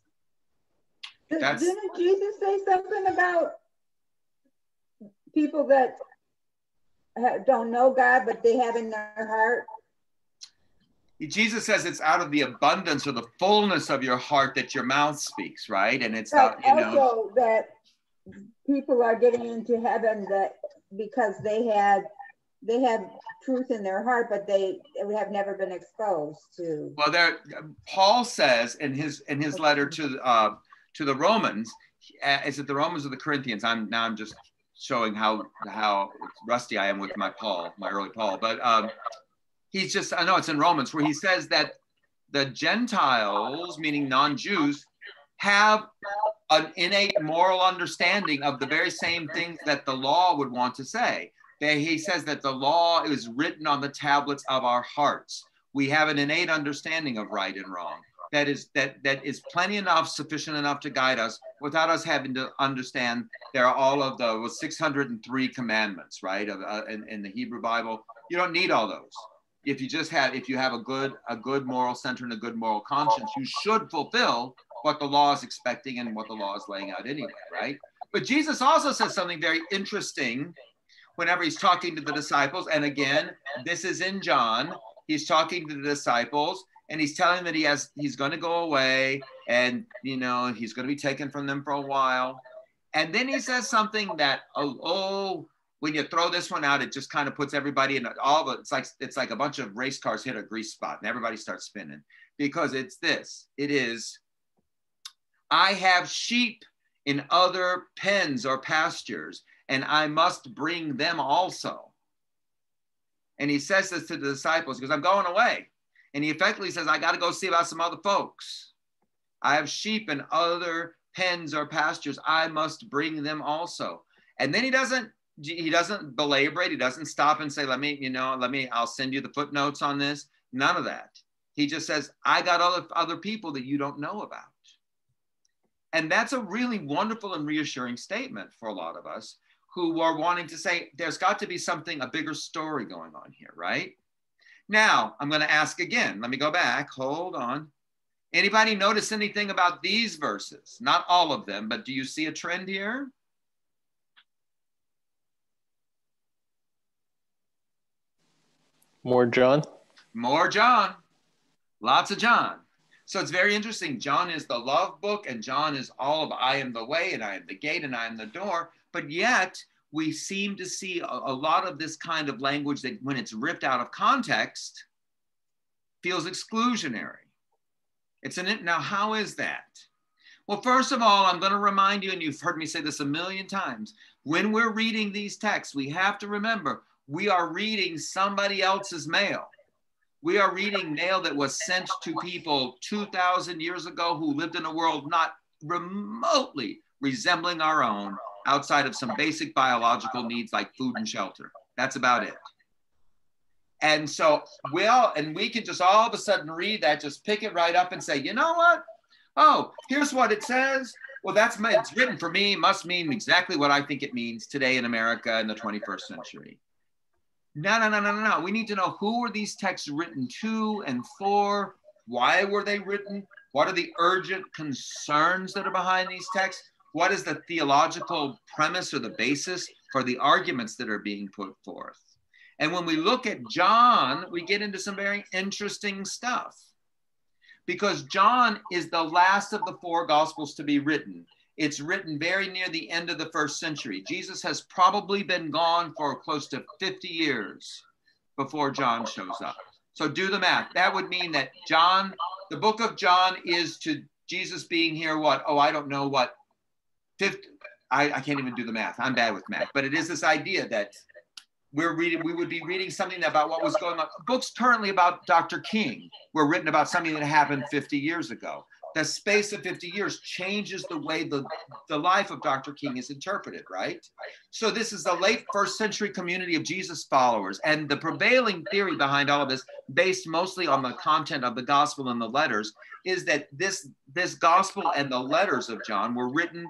That's... Didn't Jesus say something about people that don't know God, but they have in their heart? Jesus says it's out of the abundance or the fullness of your heart that your mouth speaks, right? And it's not, you know. That people are getting into heaven that because they had they have truth in their heart, but they have never been exposed to. Well, there, Paul says in his in his letter to uh, to the Romans, uh, is it the Romans or the Corinthians? I'm now I'm just showing how how rusty I am with my Paul, my early Paul. But um, he's just I know it's in Romans where he says that the Gentiles, meaning non-Jews, have an innate moral understanding of the very same things that the law would want to say. That he says that the law is written on the tablets of our hearts. We have an innate understanding of right and wrong that is that that is plenty enough, sufficient enough to guide us without us having to understand there are all of those 603 commandments, right? Of, uh, in, in the Hebrew Bible, you don't need all those. If you just have, if you have a good a good moral center and a good moral conscience, you should fulfill what the law is expecting and what the law is laying out anyway, right? But Jesus also says something very interesting whenever he's talking to the disciples. And again, this is in John. He's talking to the disciples and he's telling that he has he's going to go away and you know he's going to be taken from them for a while. And then he says something that oh, oh when you throw this one out it just kind of puts everybody in all the it's like it's like a bunch of race cars hit a grease spot and everybody starts spinning. Because it's this it is i have sheep in other pens or pastures and i must bring them also. And he says this to the disciples because i'm going away and he effectively says, I got to go see about some other folks. I have sheep and other pens or pastures. I must bring them also. And then he doesn't he doesn't belabor it. He doesn't stop and say, let me, you know, let me, I'll send you the footnotes on this. None of that. He just says, I got other, other people that you don't know about. And that's a really wonderful and reassuring statement for a lot of us who are wanting to say, there's got to be something, a bigger story going on here, right? Now, I'm going to ask again. Let me go back. Hold on. Anybody notice anything about these verses? Not all of them, but do you see a trend here? More John. More John. Lots of John. So it's very interesting. John is the love book, and John is all of I am the way, and I am the gate, and I am the door. But yet, we seem to see a, a, lot of this kind of language that when it's ripped out of context feels exclusionary. It's an now how is that? Well first of all i'm going to remind you and you've heard me say this a million times when we're reading these texts we have to remember we are reading somebody else's mail. We are reading mail that was sent to people 2000 years ago who lived in a world not remotely resembling our own outside of some basic biological needs like food and shelter. That's about it. And so we'll, and we can just all of a sudden read that, just pick it right up and say, you know what? Oh, here's what it says. Well, that's my, it's written for me, must mean exactly what I think it means today in America in the 21st century. No, no, no, no, no, no. We need to know who were these texts written to and for? Why were they written? What are the urgent concerns that are behind these texts? What is the theological premise or the basis for the arguments that are being put forth. And when we look at John, we get into some very interesting stuff because John is the last of the four gospels to be written. It's written very near the end of the first century. Jesus has probably been gone for close to 50 years before John shows up. So do the math. That would mean that John, the book of John is to Jesus being here, what? Oh, I don't know what, 50, I, I can't even do the math. I'm bad with math, but it is this idea that we're reading, we would be reading something about what was going on. Books currently about Dr. King were written about something that happened 50 years ago. the space of 50 years changes the way the, the life of Dr. King is interpreted, right? So this is the late first century community of Jesus followers. And the prevailing theory behind all of this, based mostly on the content of the gospel and the letters, is that this, this gospel and the letters of John were written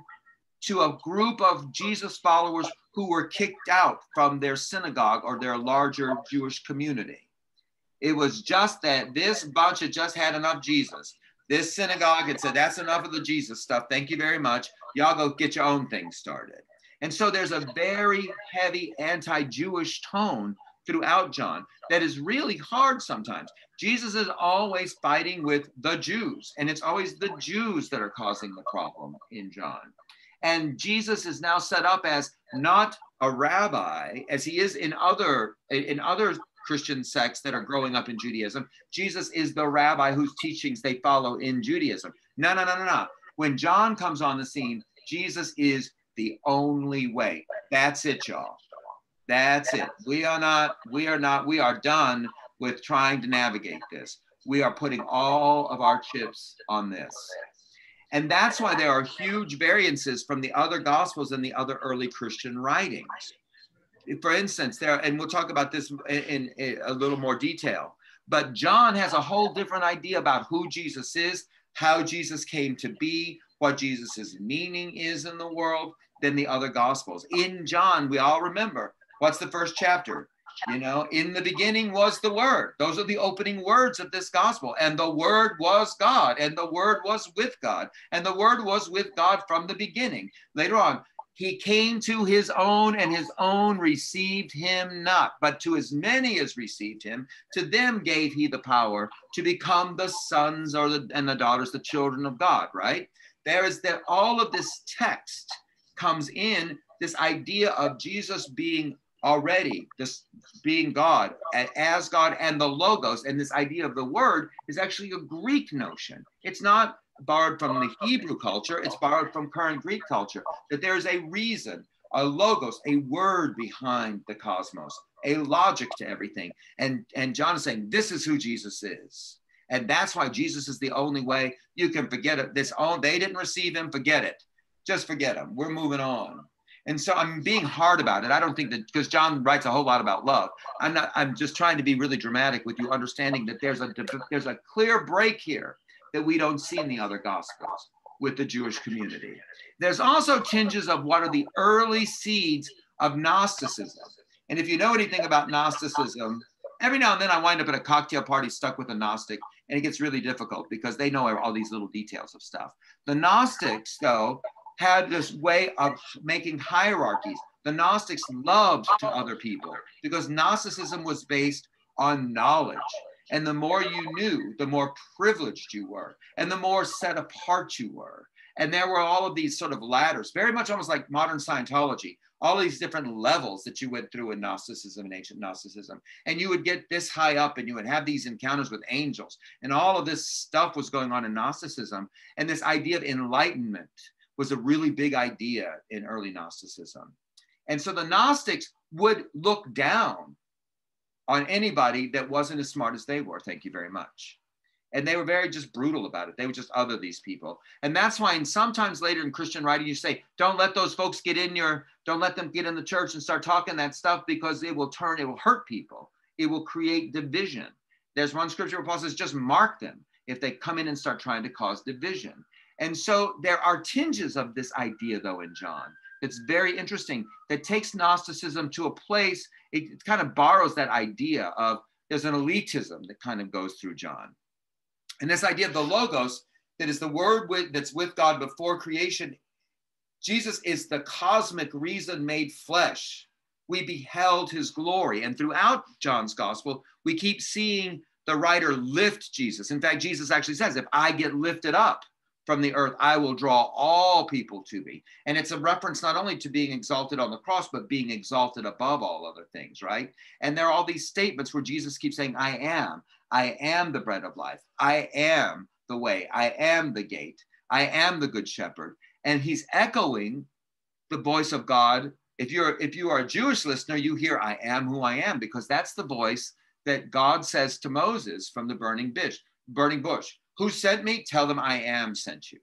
to a group of Jesus followers who were kicked out from their synagogue or their larger Jewish community. It was just that this bunch had just had enough Jesus this synagogue had said, that's enough of the Jesus stuff. Thank you very much. Y'all go get your own thing started. And so there's a very heavy anti Jewish tone throughout John that is really hard sometimes. Jesus is always fighting with the Jews, and it's always the Jews that are causing the problem in John. And Jesus is now set up as not a rabbi, as he is in other in other Christian sects that are growing up in Judaism. Jesus is the rabbi whose teachings they follow in Judaism. No, no, no, no, no. When John comes on the scene, Jesus is the only way. That's it, y'all. That's it. We are not, we are not, we are done with trying to navigate this. We are putting all of our chips on this. And that's why there are huge variances from the other gospels and the other early Christian writings for instance, there, and we'll talk about this in, in, a little more detail, but John has a whole different idea about who Jesus is, how Jesus came to be, what Jesus's meaning is in the world than the other gospels. In John, we all remember what's the first chapter? You know, in the beginning was the word. Those are the opening words of this gospel. And the word was God, and the word was with God, and the word was with God from the beginning. Later on, he came to his own, and his own received him not. But to as many as received him, to them gave he the power to become the sons or the, and the daughters, the children of God, right? There is that all of this text comes in this idea of Jesus being already this being God as God and the logos and this idea of the word is actually a Greek notion. It's not borrowed from the Hebrew culture, it's borrowed from current Greek culture, that there is a reason, a logos, a word behind the cosmos, a logic to everything. And, and John is saying, this is who Jesus is. And that's why Jesus is the only way you can forget it. This all they didn't receive him, forget it. Just forget him. We're moving on. And so I'm being hard about it. I don't think that because John writes a whole lot about love. I'm not. I'm just trying to be really dramatic with you, understanding that there's a there's a clear break here that we don't see in the other gospels with the Jewish community. There's also tinges of what are the early seeds of Gnosticism. And if you know anything about Gnosticism, every now and then I wind up at a cocktail party stuck with a Gnostic, and it gets really difficult because they know all these little details of stuff. The Gnostics, though, had this way of making hierarchies. The Gnostics loved to other people because Gnosticism was based on knowledge. And the more you knew, the more privileged you were, and the more set apart you were. And there were all of these sort of ladders, very much almost like modern Scientology, all these different levels that you went through in Gnosticism and ancient Gnosticism. And you would get this high up and you would have these encounters with angels. And all of this stuff was going on in Gnosticism. And this idea of enlightenment was a really big idea in early Gnosticism. And so the Gnostics would look down on anybody that wasn't as smart as they were. Thank you very much. And they were very just brutal about it. They would just other these people. And that's why, and sometimes later in Christian writing, you say, don't let those folks get in your, don't let them get in the church and start talking that stuff because it will turn, it will hurt people. It will create division. There's one scripture where Paul says, just mark them if they come in and start trying to cause division. And so there are tinges of this idea, though, in John that's very interesting that takes Gnosticism to a place, it kind of borrows that idea of there's an elitism that kind of goes through John. And this idea of the Logos, that is the word with, that's with God before creation, Jesus is the cosmic reason made flesh. We beheld his glory. And throughout John's gospel, we keep seeing the writer lift Jesus. In fact, Jesus actually says, if I get lifted up, from the earth, I will draw all people to me. And it's a reference not only to being exalted on the cross, but being exalted above all other things, right? And there are all these statements where Jesus keeps saying, I am, I am the bread of life, I am the way, I am the gate, I am the good shepherd. And he's echoing the voice of God. If you're if you are a Jewish listener, you hear I am who I am, because that's the voice that God says to Moses from the burning bush, burning bush. Who sent me? Tell them I am sent you.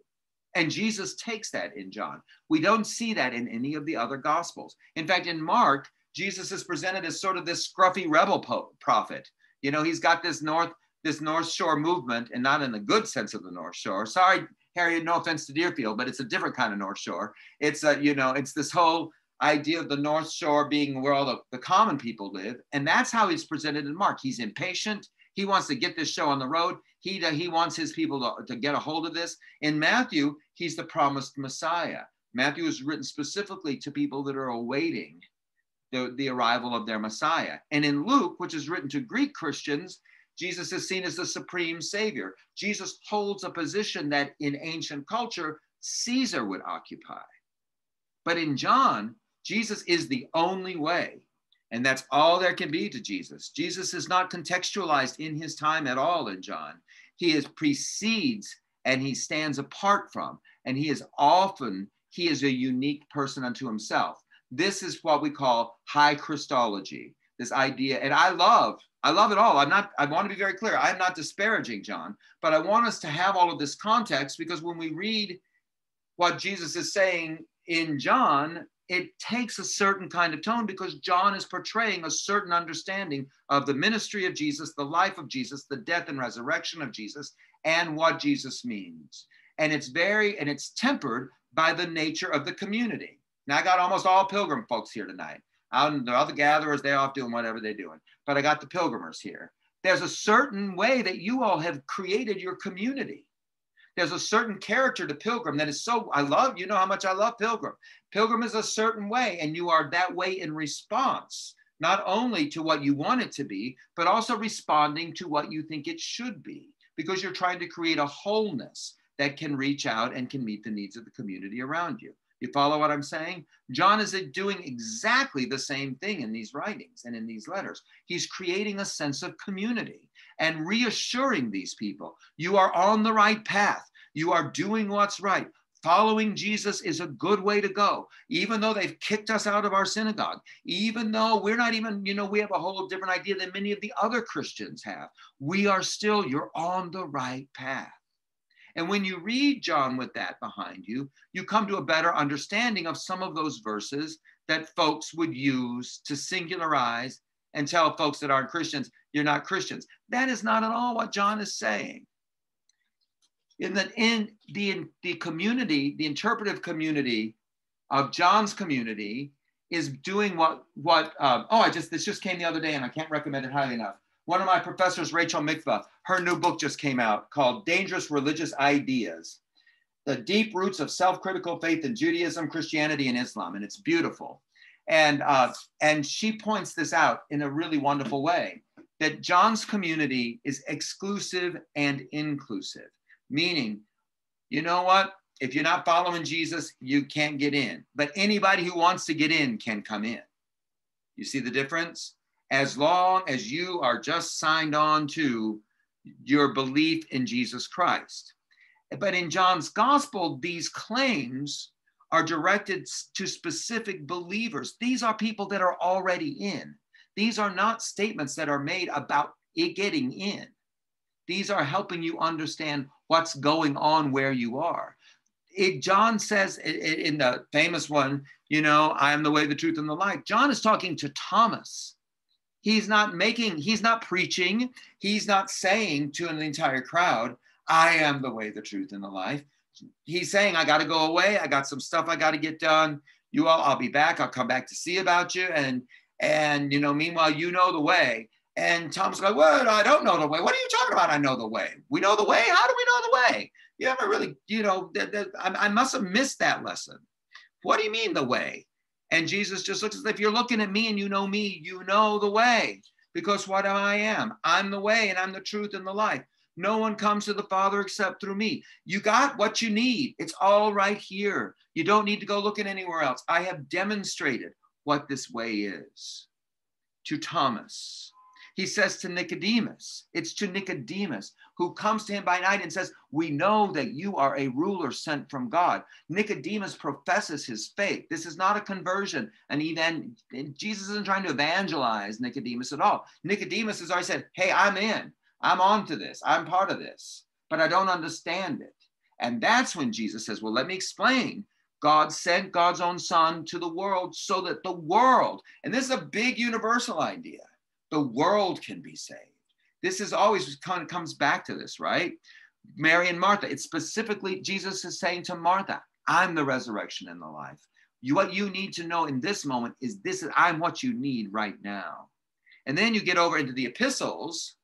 And Jesus takes that in John. We don't see that in any of the other gospels. In fact, in Mark, Jesus is presented as sort of this scruffy rebel po- prophet. You know, he's got this north this North Shore movement, and not in the good sense of the North Shore. Sorry, Harriet, no offense to Deerfield, but it's a different kind of North Shore. It's a, you know, it's this whole idea of the North Shore being where all the, the common people live. And that's how he's presented in Mark. He's impatient. He wants to get this show on the road. He, he wants his people to, to get a hold of this. In Matthew, he's the promised Messiah. Matthew is written specifically to people that are awaiting the, the arrival of their Messiah. And in Luke, which is written to Greek Christians, Jesus is seen as the supreme savior. Jesus holds a position that in ancient culture, Caesar would occupy. But in John, Jesus is the only way. And that's all there can be to Jesus. Jesus is not contextualized in his time at all in John. He is precedes and he stands apart from, and he is often, he is a unique person unto himself. This is what we call high Christology. This idea, and I love, I love it all. I'm not, I want to be very clear. I'm not disparaging John, but I want us to have all of this context because when we read what Jesus is saying in John, it takes a certain kind of tone because John is portraying a certain understanding of the ministry of Jesus, the life of Jesus, the death and resurrection of Jesus, and what Jesus means. And it's very, and it's tempered by the nature of the community. Now, I got almost all pilgrim folks here tonight. Out in the other gatherers, they're off doing whatever they're doing. But I got the pilgrimers here. There's a certain way that you all have created your community there's a certain character to Pilgrim that is so, I love, you know how much I love Pilgrim. Pilgrim is a certain way, and you are that way in response, not only to what you want it to be, but also responding to what you think it should be, because you're trying to create a wholeness that can reach out and can meet the needs of the community around you. You follow what I'm saying? John is doing exactly the same thing in these writings and in these letters. He's creating a sense of community and reassuring these people you are on the right path. You are doing what's right. Following Jesus is a good way to go, even though they've kicked us out of our synagogue, even though we're not even, you know, we have a whole different idea than many of the other Christians have. We are still, you're on the right path. And when you read John with that behind you, you come to a better understanding of some of those verses that folks would use to singularize and tell folks that aren't Christians, you're not Christians. That is not at all what John is saying. In the, in the, the community, the interpretive community of John's community is doing what, what um, oh, I just, this just came the other day and I can't recommend it highly enough. One of my professors, Rachel Mikva, her new book just came out called Dangerous Religious Ideas The Deep Roots of Self Critical Faith in Judaism, Christianity, and Islam. And it's beautiful. And, uh, and she points this out in a really wonderful way that John's community is exclusive and inclusive, meaning, you know what? If you're not following Jesus, you can't get in. But anybody who wants to get in can come in. You see the difference? As long as you are just signed on to your belief in Jesus Christ. But in John's gospel, these claims are directed to specific believers. These are people that are already in. These are not statements that are made about it getting in. These are helping you understand what's going on where you are. It, John says in the famous one, you know, I am the way, the truth, and the life. John is talking to Thomas. He's not making, he's not preaching, he's not saying to an entire crowd, I am the way, the truth, and the life. He's saying, I got to go away. I got some stuff I got to get done. You all, I'll be back. I'll come back to see about you. And and, you know, meanwhile, you know the way. And Tom's like, well, I don't know the way. What are you talking about? I know the way. We know the way. How do we know the way? You haven't really, you know, th- th- I, I must have missed that lesson. What do you mean the way? And Jesus just looks as if you're looking at me and you know me, you know the way. Because what I am, I'm the way and I'm the truth and the life. No one comes to the Father except through me. You got what you need. It's all right here. You don't need to go looking anywhere else. I have demonstrated what this way is. To Thomas, he says to Nicodemus, it's to Nicodemus who comes to him by night and says, We know that you are a ruler sent from God. Nicodemus professes his faith. This is not a conversion. And even Jesus isn't trying to evangelize Nicodemus at all. Nicodemus has already said, Hey, I'm in. I'm on to this. I'm part of this. but I don't understand it. And that's when Jesus says, Well, let me explain. God sent God's own son to the world so that the world, and this is a big universal idea, the world can be saved. This is always kind of comes back to this, right? Mary and Martha, it's specifically Jesus is saying to Martha, I'm the resurrection and the life. You, what you need to know in this moment is this is I'm what you need right now. And then you get over into the epistles,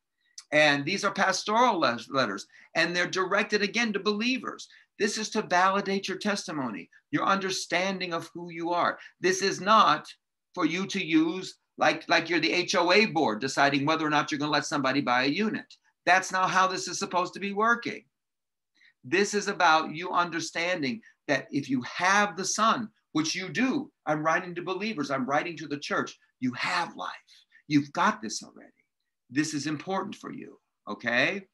and these are pastoral letters, and they're directed again to believers. This is to validate your testimony, your understanding of who you are. This is not for you to use like, like you're the HOA board deciding whether or not you're going to let somebody buy a unit. That's not how this is supposed to be working. This is about you understanding that if you have the Son, which you do, I'm writing to believers, I'm writing to the church, you have life. You've got this already. This is important for you, okay?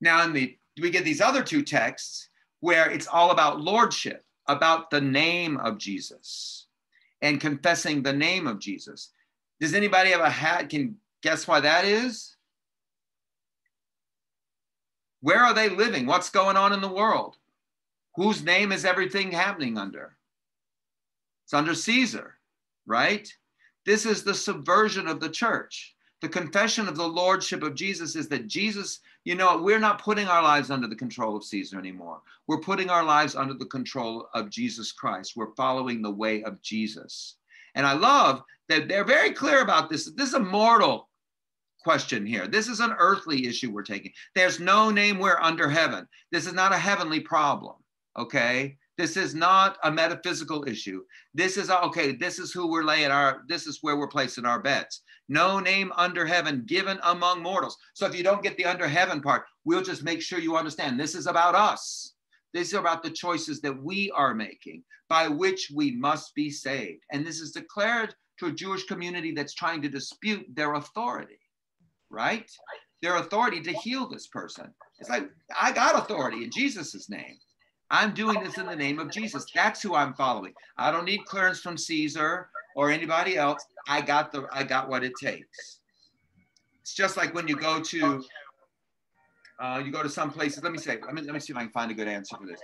Now, in the we get these other two texts where it's all about lordship, about the name of Jesus and confessing the name of Jesus. Does anybody have a hat? Can guess why that is? Where are they living? What's going on in the world? Whose name is everything happening under? It's under Caesar, right? This is the subversion of the church. The confession of the lordship of Jesus is that Jesus, you know, we're not putting our lives under the control of Caesar anymore. We're putting our lives under the control of Jesus Christ. We're following the way of Jesus. And I love that they're very clear about this. This is a mortal question here. This is an earthly issue we're taking. There's no name where under heaven. This is not a heavenly problem. Okay. This is not a metaphysical issue. This is okay. This is who we're laying our. This is where we're placing our bets. No name under heaven given among mortals. So if you don't get the under heaven part, we'll just make sure you understand. This is about us. This is about the choices that we are making by which we must be saved. And this is declared to a Jewish community that's trying to dispute their authority, right? Their authority to heal this person. It's like, I got authority in Jesus' name. I'm doing this in the name of Jesus. That's who I'm following. I don't need clearance from Caesar or anybody else. I got the I got what it takes. It's just like when you go to uh, you go to some places. Let me say, let me let me see if I can find a good answer for this.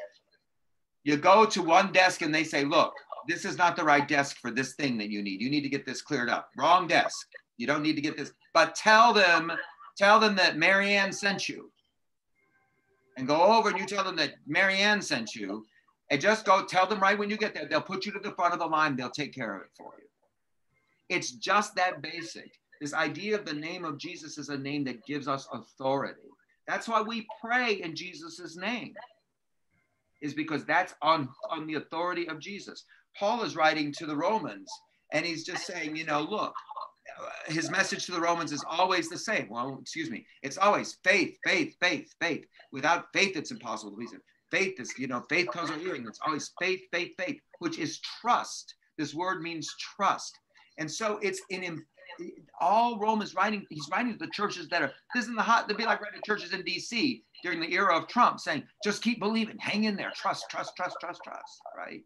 You go to one desk and they say, look, this is not the right desk for this thing that you need. You need to get this cleared up. Wrong desk. You don't need to get this. But tell them, tell them that Marianne sent you and go over and you tell them that Marianne sent you, and just go tell them right when you get there. They'll put you to the front of the line. They'll take care of it for you. It's just that basic. This idea of the name of Jesus is a name that gives us authority. That's why we pray in Jesus' name, is because that's on, on the authority of Jesus. Paul is writing to the Romans, and he's just saying, you know, look, Uh, his message to the Romans is always the same. Well, excuse me. It's always faith, faith, faith, faith. Without faith, it's impossible to please him. Faith is, you know, faith comes from hearing. It's always faith, faith, faith, which is trust. This word means trust. And so it's in all Romans writing, he's writing to the churches that are, this is the hot, to be like writing to churches in DC during the era of Trump saying, just keep believing, hang in there, trust, trust, trust, trust, trust, right?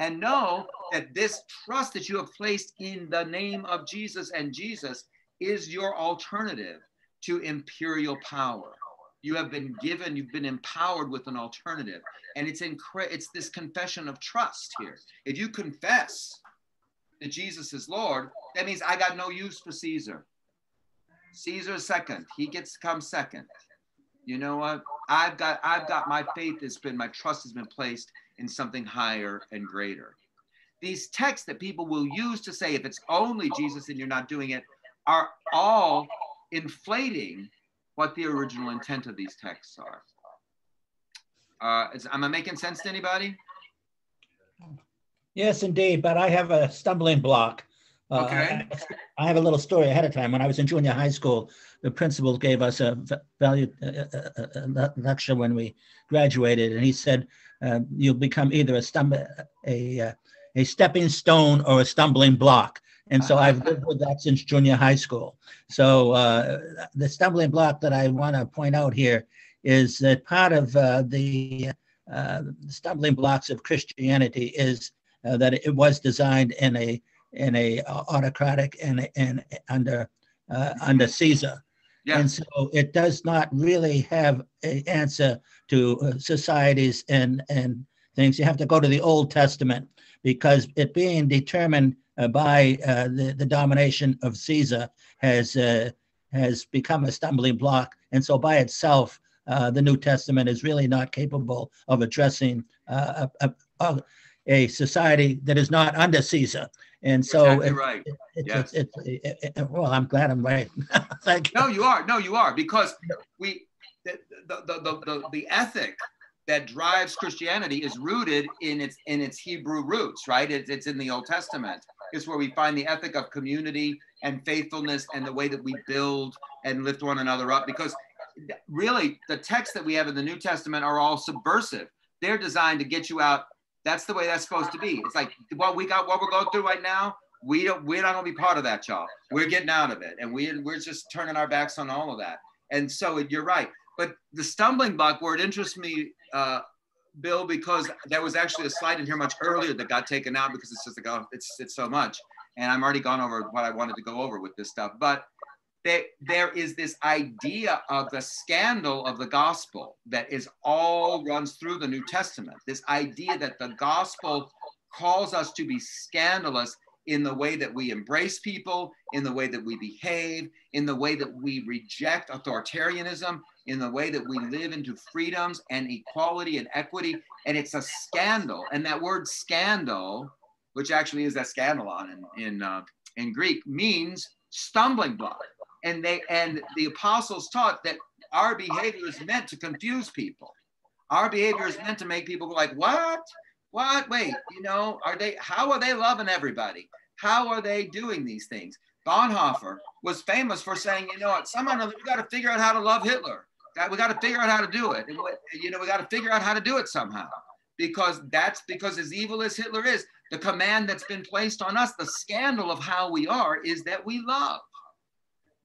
And know that this trust that you have placed in the name of Jesus and Jesus is your alternative to imperial power. You have been given, you've been empowered with an alternative. And it's incre- it's this confession of trust here. If you confess that Jesus is Lord, that means I got no use for Caesar. Caesar second. He gets to come second. You know what? I've got I've got my faith has been my trust has been placed in something higher and greater. These texts that people will use to say if it's only Jesus and you're not doing it are all inflating what the original intent of these texts are. Uh, is, am I making sense to anybody? Yes, indeed. But I have a stumbling block. Uh, okay. I, I, have a little story ahead of time. When I was in junior high school, the principal gave us a value lecture when we graduated, and he said, uh, "You'll become either a stum- a uh, a stepping stone or a stumbling block." And so I've lived with that since junior high school. So uh, the stumbling block that I want to point out here is that part of uh, the uh, stumbling blocks of Christianity is that it was designed in a in a autocratic and and under uh, under Caesar. Yeah. And so it does not really have an answer to uh, societies and, and things. You have to go to the Old Testament because it being determined uh, by uh, the, the domination of Caesar has, uh, has become a stumbling block. And so by itself, uh, the New Testament is really not capable of addressing uh, a, a, a, society that is not under Caesar. And so, exactly it, right. It, it, yes. it, well, I'm glad I'm right. (laughs) Thank you. No, you are. No, you are because we the the, the the the ethic that drives Christianity is rooted in its in its Hebrew roots, right? It's, it's in the Old Testament. It's where we find the ethic of community and faithfulness and the way that we build and lift one another up. Because really, the texts that we have in the New Testament are all subversive. They're designed to get you out that's the way that's supposed to be. It's like what we got, what we're going through right now. We don't, we're not gonna be part of that, y'all. We're getting out of it, and we we're just turning our backs on all of that. And so you're right. But the stumbling block word interests me, uh, Bill, because there was actually a slide in here much earlier that got taken out because it's just like oh, it's it's so much, and I'm already gone over what I wanted to go over with this stuff. But there, there is this idea of the scandal of the gospel that is all runs through the New Testament. This idea that the gospel calls us to be scandalous in the way that we embrace people, in the way that we behave, in the way that we reject authoritarianism, in the way that we live into freedoms and equality and equity. And it's a scandal. And that word scandal, which actually is a skandalon in, in, uh, in Greek, means stumbling block and they and the apostles taught that our behavior is meant to confuse people. Our behavior is meant to make people go like, what? What? Wait, you know, are they how are they loving everybody? How are they doing these things? Bonhoeffer was famous for saying, you know what, somehow we got to figure out how to love Hitler. We got to figure out how to do it. You know, we got to figure out how to do it somehow. Because that's because as evil as Hitler is, the command that's been placed on us, the scandal of how we are, is that we love.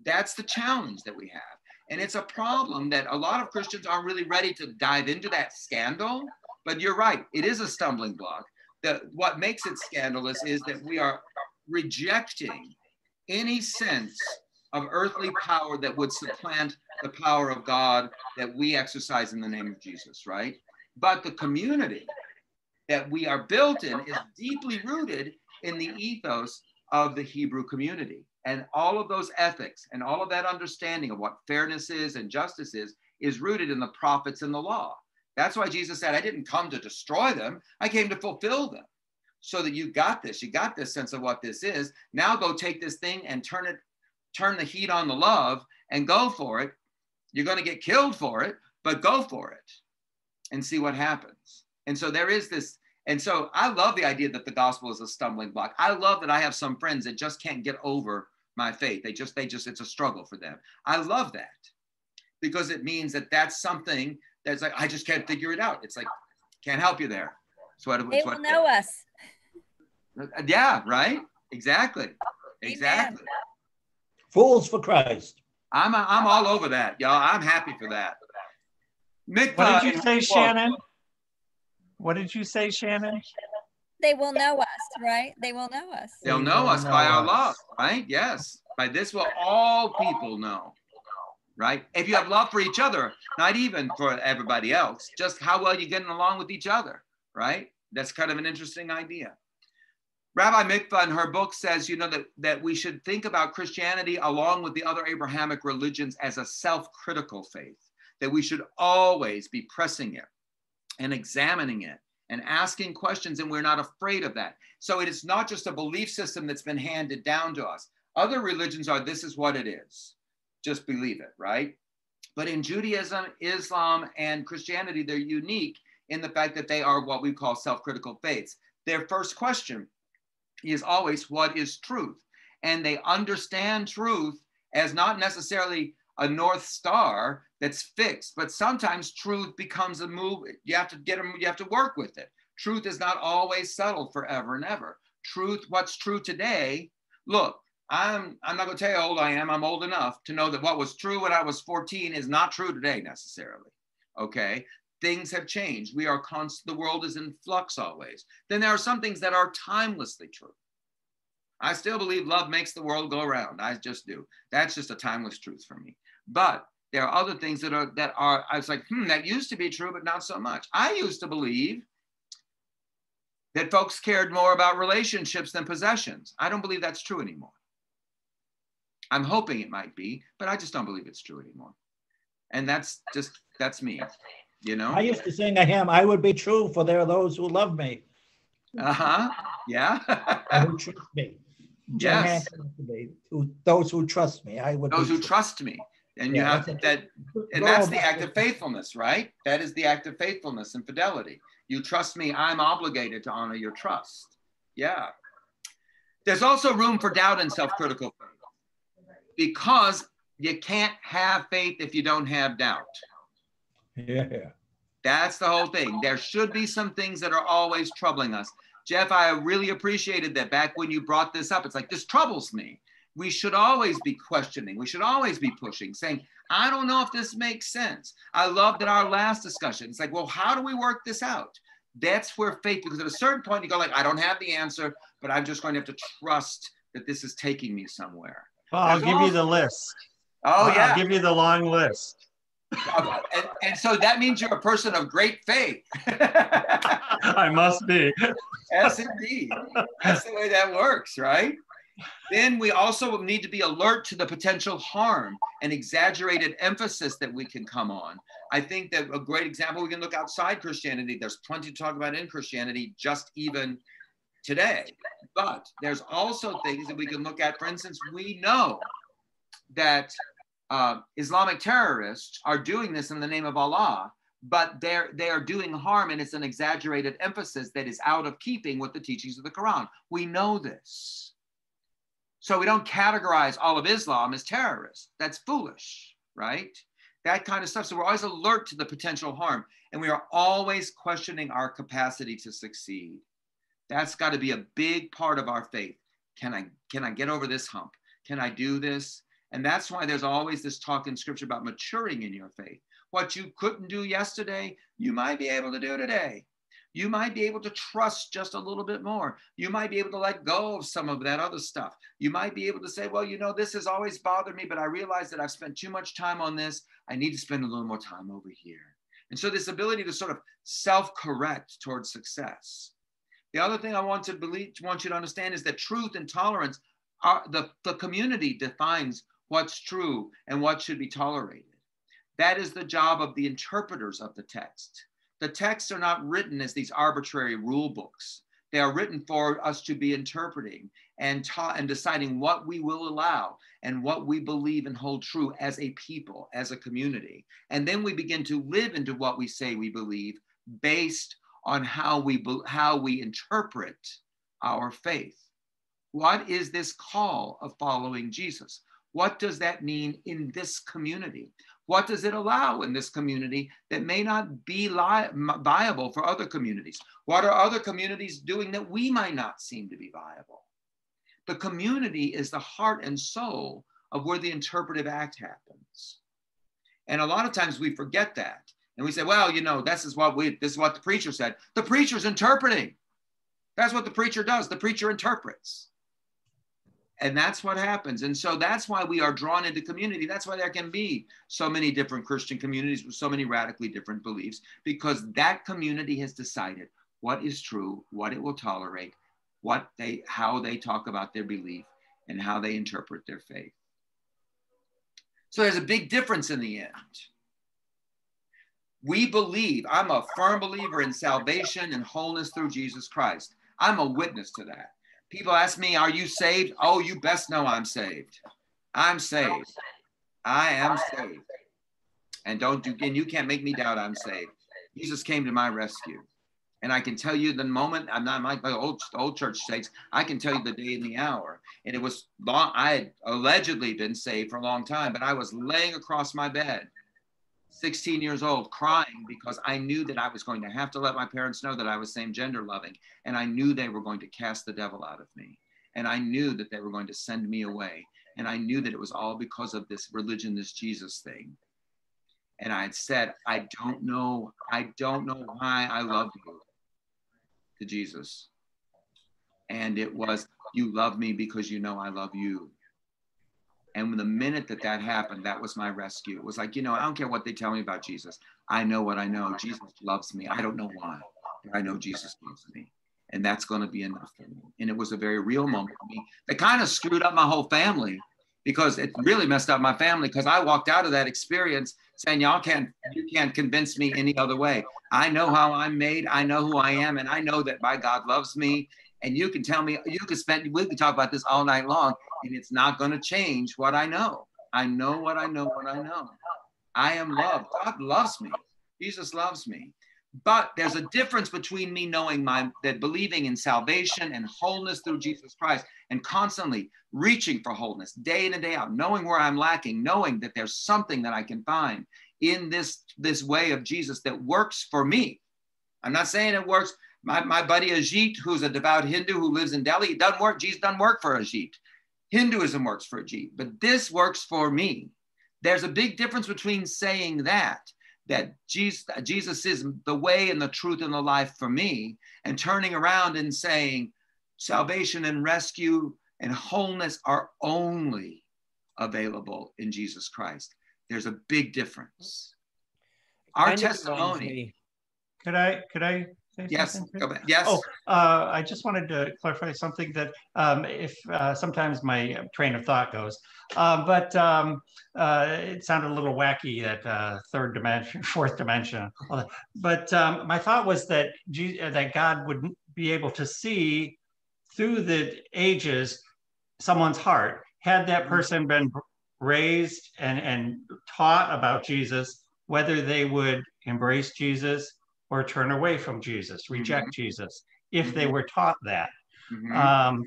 That's the challenge that we have. And it's a problem that a lot of Christians aren't really ready to dive into that scandal. But you're right, it is a stumbling block. The, what makes it scandalous is that we are rejecting any sense of earthly power that would supplant the power of God that we exercise in the name of Jesus, right? But the community that we are built in is deeply rooted in the ethos of the Hebrew community. And all of those ethics and all of that understanding of what fairness is and justice is, is rooted in the prophets and the law. That's why Jesus said, I didn't come to destroy them, I came to fulfill them. So that you got this, you got this sense of what this is. Now go take this thing and turn it, turn the heat on the love and go for it. You're going to get killed for it, but go for it and see what happens. And so there is this and so I love the idea that the gospel is a stumbling block. I love that I have some friends that just can't get over my faith. They just, they just, it's a struggle for them. I love that because it means that that's something that's like, I just can't figure it out. It's like, can't help you there. It's what, they will know us. (laughs) Yeah, right. Exactly. Exactly. Amen. Fools for Christ. I'm, I'm all over that, y'all. I'm happy for that. Mick, what did uh, you say, Shannon? What did you say, Shannon? They will know us, right? They will know us. They'll know us by our love, right? Yes. By this will all people know, right? If you have love for each other, not even for everybody else, just how well you're getting along with each other, right? That's kind of an interesting idea. Rabbi Mikva in her book says, you know, that, that we should think about Christianity along with the other Abrahamic religions as a self-critical faith, that we should always be pressing it and examining it and asking questions, and we're not afraid of that. So it is not just a belief system that's been handed down to us. Other religions are this is what it is, just believe it, right? But in Judaism, Islam, and Christianity, they're unique in the fact that they are what we call self critical faiths. Their first question is always, What is truth? And they understand truth as not necessarily a North Star, that's fixed. But sometimes truth becomes a move. You have to get them, you have to work with it. Truth is not always settled forever and ever. Truth, what's true today, look, I'm I'm not gonna tell you how old I am. I'm old enough to know that what was true when I was 14 is not true today necessarily. Okay. Things have changed. We are constant, the world is in flux always. Then there are some things that are timelessly true. I still believe love makes the world go around. I just do. That's just a timeless truth for me. But there are other things that are that are I was like, hmm, that used to be true, but not so much. I used to believe that folks cared more about relationships than possessions. I don't believe that's true anymore. I'm hoping it might be, but I just don't believe it's true anymore. And that's just that's me. You know? I used to sing a hymn, I would be true for there are those who love me. Uh-huh. Yeah. who trust me. Yes. those who trust me. I would those who true. trust me. And yeah, you have that, that and that's the act of faithfulness, right? That is the act of faithfulness and fidelity. You trust me, I'm obligated to honor your trust. Yeah. There's also room for doubt and self-critical faith because you can't have faith if you don't have doubt. Yeah. That's the whole thing. There should be some things that are always troubling us. Jeff, I really appreciated that back when you brought this up. It's like, this troubles me. We should always be questioning. We should always be pushing, saying, I don't know if this makes sense. I love that our last discussion, it's like, well, how do we work this out? That's where faith, because at a certain point you go like, I don't have the answer, but I'm just going to have to trust that this is taking me somewhere. Well, I'll give you the list. Oh, yeah. I'll give you the long list. and, and, so that means you're a person of great faith. (laughs) I must be. (laughs) yes, indeed. That's the way that works, right? Then we also need to be alert to the potential harm and exaggerated emphasis that we can come on. I think that a great example, we can look outside Christianity. There's plenty to talk about in Christianity, just even today. But there's also things that we can look at. For instance, we know that uh, Islamic terrorists are doing this in the name of Allah, but they're they are doing harm, and it's an exaggerated emphasis that is out of keeping with the teachings of the Quran. We know this. So we don't categorize all of Islam as terrorists. That's foolish, right? That kind of stuff. So we're always alert to the potential harm, and we are always questioning our capacity to succeed. That's got to be a big part of our faith. Can I can I get over this hump? Can I do this? And that's why there's always this talk in scripture about maturing in your faith. What you couldn't do yesterday, you might be able to do today. You might be able to trust just a little bit more. You might be able to let go of some of that other stuff. You might be able to say, well, you know, this has always bothered me, but I realize that I've spent too much time on this. I need to spend a little more time over here. And so, this ability to sort of self correct towards success. The other thing I want to believe, want you to understand is that truth and tolerance are the, the community defines what's true and what should be tolerated. That is the job of the interpreters of the text. The texts are not written as these arbitrary rule books. They are written for us to be interpreting and, taught and deciding what we will allow and what we believe and hold true as a people, as a community. And then we begin to live into what we say we believe based on how we, how we interpret our faith. What is this call of following Jesus? What does that mean in this community? What does it allow in this community that may not be li- viable for other communities? What are other communities doing that we might not seem to be viable? The community is the heart and soul of where the interpretive act happens. And a lot of times we forget that. And we say, well, you know, this is what we this is what the preacher said. The preacher's interpreting. That's what the preacher does. The preacher interprets. And that's what happens. And so that's why we are drawn into community. That's why there can be so many different Christian communities with so many radically different beliefs, because that community has decided what is true, what it will tolerate, what they how they talk about their belief, and how they interpret their faith. So there's a big difference in the end. We believe, I'm a firm believer in salvation and wholeness through Jesus Christ. I'm a witness to that. People ask me, Are you saved? Oh, you best know I'm saved. I'm saved. I am saved. And don't do, and you can't make me doubt I'm saved. Jesus came to my rescue. And I can tell you the moment, I'm not like the old, old church saints, I can tell you the day and the hour. And it was long, I had allegedly been saved for a long time, but I was laying across my bed 16 years old crying because I knew that I was going to have to let my parents know that I was same gender loving. And I knew they were going to cast the devil out of me. And I knew that they were going to send me away. And I knew that it was all because of this religion, this Jesus thing. And I had said, I don't know, I don't know why I love you to Jesus. And it was, you love me because you know I love you. And the minute that that happened, that was my rescue. It was like, you know, I don't care what they tell me about Jesus. I know what I know. Jesus loves me. I don't know why, but I know Jesus loves me. And that's going to be enough for me. And it was a very real moment for me. It kind of screwed up my whole family because it really messed up my family because I walked out of that experience saying, y'all can't, you can't convince me any other way. I know how I'm made. I know who I am. And I know that my God loves me. And you can tell me, you can spend, we can talk about this all night long and it's not going to change what I know. I know what I know, what I know. I am loved. God loves me. Jesus loves me. But there's a difference between me knowing my that believing in salvation and wholeness through Jesus Christ and constantly reaching for wholeness day in and day out, knowing where I'm lacking, knowing that there's something that I can find in this this way of Jesus that works for me. I'm not saying it works. My, my buddy Ajit, who's a devout Hindu who lives in Delhi, it doesn't work. Jesus doesn't work for Ajit. Hinduism works for Ajit, but this works for me. There's a big difference between saying that that Jesus, Jesus is the way and the truth and the life for me, and turning around and saying salvation and rescue and wholeness are only available in Jesus Christ. There's a big difference. Our testimony. Could I could I yes, yes. Oh, uh, I just wanted to clarify something that um, if uh, sometimes my train of thought goes, uh, but um, uh, it sounded a little wacky that uh, third dimension, (laughs) fourth dimension. But um, my thought was that G that God would be able to see through the ages someone's heart. Had that mm-hmm. person been raised and, and taught about Jesus, whether they would embrace Jesus or turn away from Jesus, reject mm-hmm. Jesus, if mm-hmm. they were taught that. Mm-hmm. Um,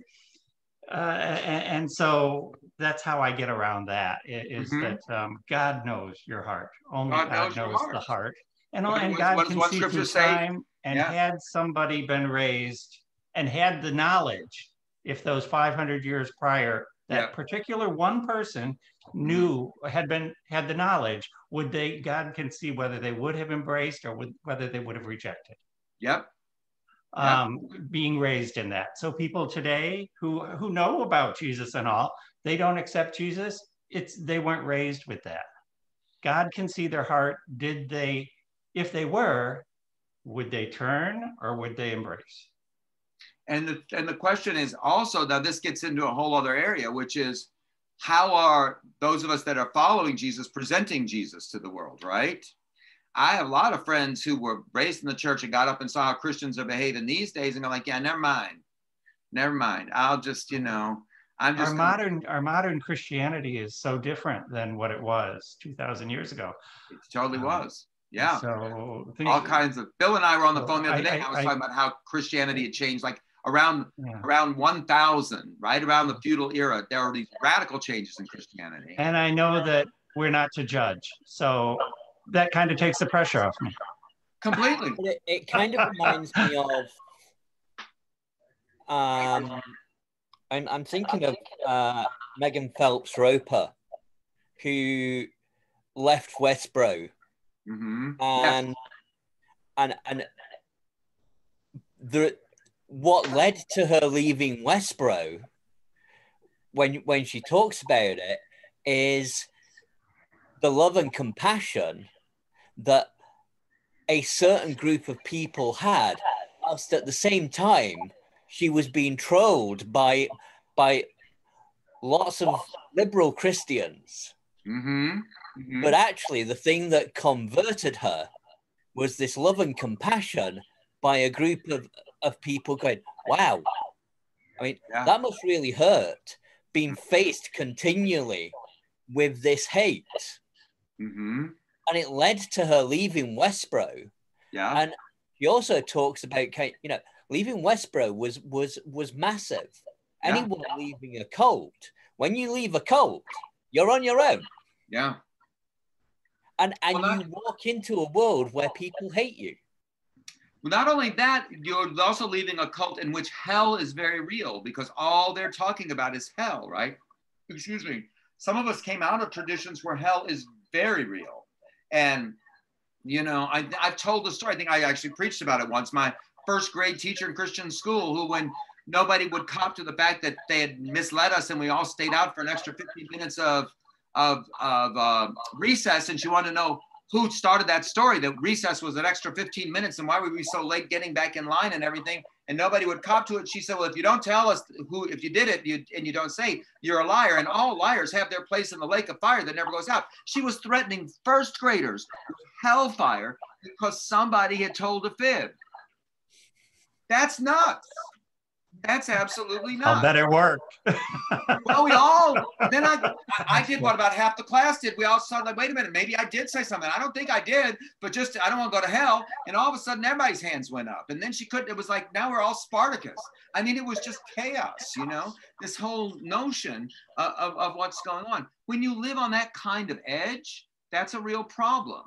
uh, and, and, so that's how I get around that is mm-hmm. that um, God knows your heart. Only God, God knows, knows heart. the heart. And, what, and God can see through time. And yeah. had somebody been raised and had the knowledge, if those 500 years prior, that yeah. particular one person knew had been had the knowledge would they god can see whether they would have embraced or would, whether they would have rejected. Yep. Um, yep. being raised in that. So people today who who know about jesus and all they don't accept jesus. It's they weren't raised with that. God can see their heart. Did they if they were would they turn or would they embrace and the, and the question is also now this gets into a whole other area which is how are those of us that are following Jesus presenting Jesus to the world, right? I have a lot of friends who were raised in the church and got up and saw how Christians are behaving these days and go like, yeah, never mind. Never mind. I'll just, you know, I'm just our gonna... modern our modern Christianity is so different than what it was 2000 years ago. It totally um, was. Yeah. So all kinds of Bill and I were on the phone the other day. I, I, I was talking about how Christianity had changed. Like around yeah. around 1000 right around the feudal era there are these radical changes in christianity. And i know that we're not to judge so that kind of takes the pressure off me. Completely. It, it, kind of reminds me of um i'm, I'm thinking of uh, megan phelps roper who left westboro. Mm-hmm. and yeah. and and the what led to her leaving Westboro when when she talks about it is the love and compassion that a certain group of people had whilst at the same time she was being trolled by by lots of liberal christians mm-hmm. Mm-hmm. but actually the thing that converted her was this love and compassion by a group of of people going, wow. I mean, yeah. that must really hurt being faced continually with this hate. Mm-hmm. And it led to her leaving Westboro. Yeah. And he also talks about, you know, leaving Westboro was was was massive. Yeah. Anyone leaving a cult, when you leave a cult, you're on your own. Yeah. And and well, you walk into a world where people hate you. Not only that, you're also leaving a cult in which hell is very real because all they're talking about is hell, right? Excuse me. Some of us came out of traditions where hell is very real. And, you know, I, I've told the story. I think I actually preached about it once. My first grade teacher in Christian school, who, when nobody would cop to the fact that they had misled us and we all stayed out for an extra 15 minutes of of, of uh, recess and she wanted to know who started that story that recess was an extra 15 minutes and why were we so late getting back in line and everything? And nobody would cop to it. She said well if you don't tell us who if you did it you, and you don't say you're a liar. And all liars have their place in the lake of fire that never goes out. She was threatening first graders hellfire because somebody had told a fib. That's nuts that's absolutely not. I'll bet it worked. well, we all then I (laughs) I did what about half the class did. We all like, wait a minute, maybe I did say something. I don't think I did, but just I don't want to go to hell. And all of a sudden, everybody's hands went up, and then she couldn't. It was like now we're all Spartacus. I mean, it was just chaos. You know, this whole notion of, of, of what's going on. When you live on that kind of edge, that's a real problem.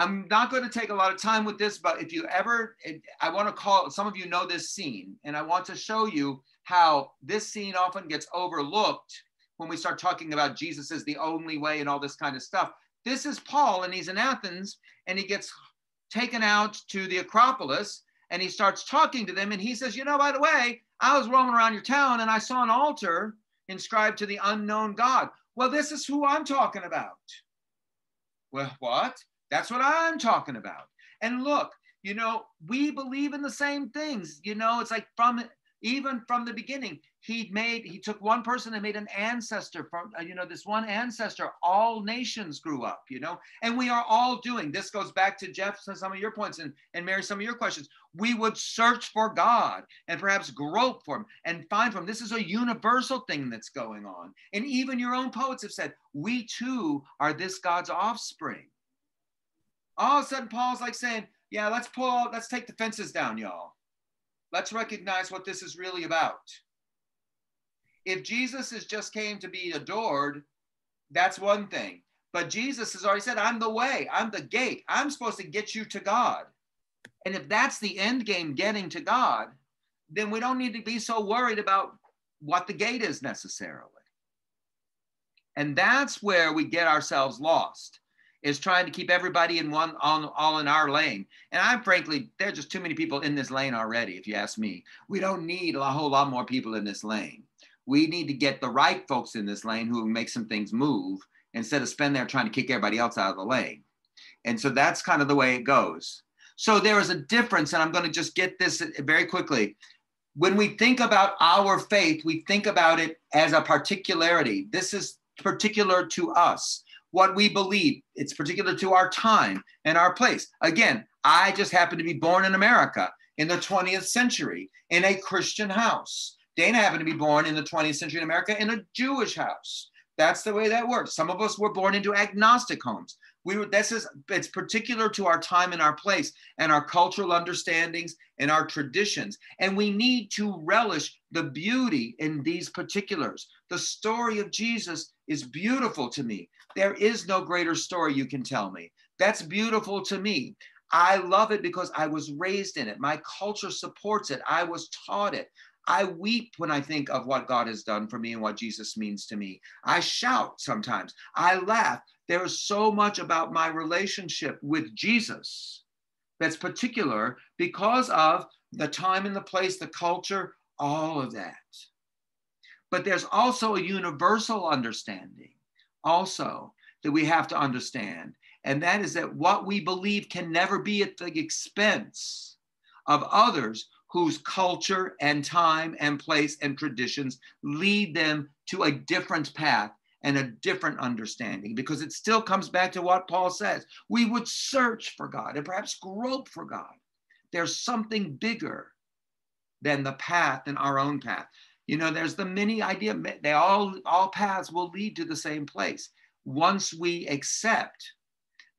I'm not going to take a lot of time with this, but if you ever, I want to call, some of you know this scene, and I want to show you how this scene often gets overlooked when we start talking about Jesus as the only way and all this kind of stuff. This is Paul, and he's in Athens, and he gets taken out to the Acropolis, and he starts talking to them, and he says, You know, by the way, I was roaming around your town, and I saw an altar inscribed to the unknown God. Well, this is who I'm talking about. Well, what? That's what I'm talking about. And look, you know, we believe in the same things. You know, it's like from even from the beginning, he made he took one person and made an ancestor from uh, you know this one ancestor. All nations grew up, you know, and we are all doing. This goes back to Jeff some of your points and and Mary some of your questions. We would search for God and perhaps grope for Him and find from. Him. This is a universal thing that's going on, and even your own poets have said we too are this God's offspring all of a sudden Paul's like saying, yeah, let's pull, let's take the fences down, y'all. Let's recognize what this is really about. If Jesus has just came to be adored, that's one thing. But Jesus has already said, I'm the way, I'm the gate. I'm supposed to get you to God. And if that's the end game, getting to God, then we don't need to be so worried about what the gate is necessarily. And that's where we get ourselves lost is trying to keep everybody in one on all in our lane. And I'm frankly, there's just too many people in this lane already, if you ask me. We don't need a whole lot more people in this lane. We need to get the right folks in this lane who make some things move instead of spend there trying to kick everybody else out of the lane. And so that's kind of the way it goes. So there is a difference, and I'm going to just get this very quickly. When we think about our faith, we think about it as a particularity. This is particular to us what we believe. It's particular to our time and our place. Again, I just happen to be born in America in the 20th century in a Christian house. Dana happened to be born in the 20th century in America in a Jewish house. That's the way that works. Some of us were born into agnostic homes. We were, this is it's particular to our time and our place and our cultural understandings and our traditions. And we need to relish the beauty in these particulars. The story of Jesus is beautiful to me. There is no greater story you can tell me. That's beautiful to me. I love it because I was raised in it. My culture supports it. I was taught it. I weep when I think of what God has done for me and what Jesus means to me. I shout sometimes. I laugh. There is so much about my relationship with Jesus that's particular because of the time and the place, the culture, all of that. But there's also a universal understanding also that we have to understand. And that is that what we believe can never be at the expense of others whose culture and time and place and traditions lead them to a different path and a different understanding because it still comes back to what Paul says. We would search for God and perhaps grope for God. There's something bigger than the path and our own path. You know, there's the many idea. They all all paths will lead to the same place. Once we accept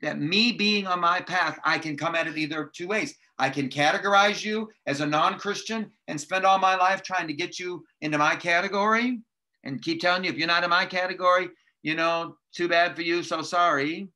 that me being on my path, I can come at it either two ways. I can categorize you as a non-Christian and spend all my life trying to get you into my category and keep telling you if you're not in my category, you know, too bad for you, so sorry.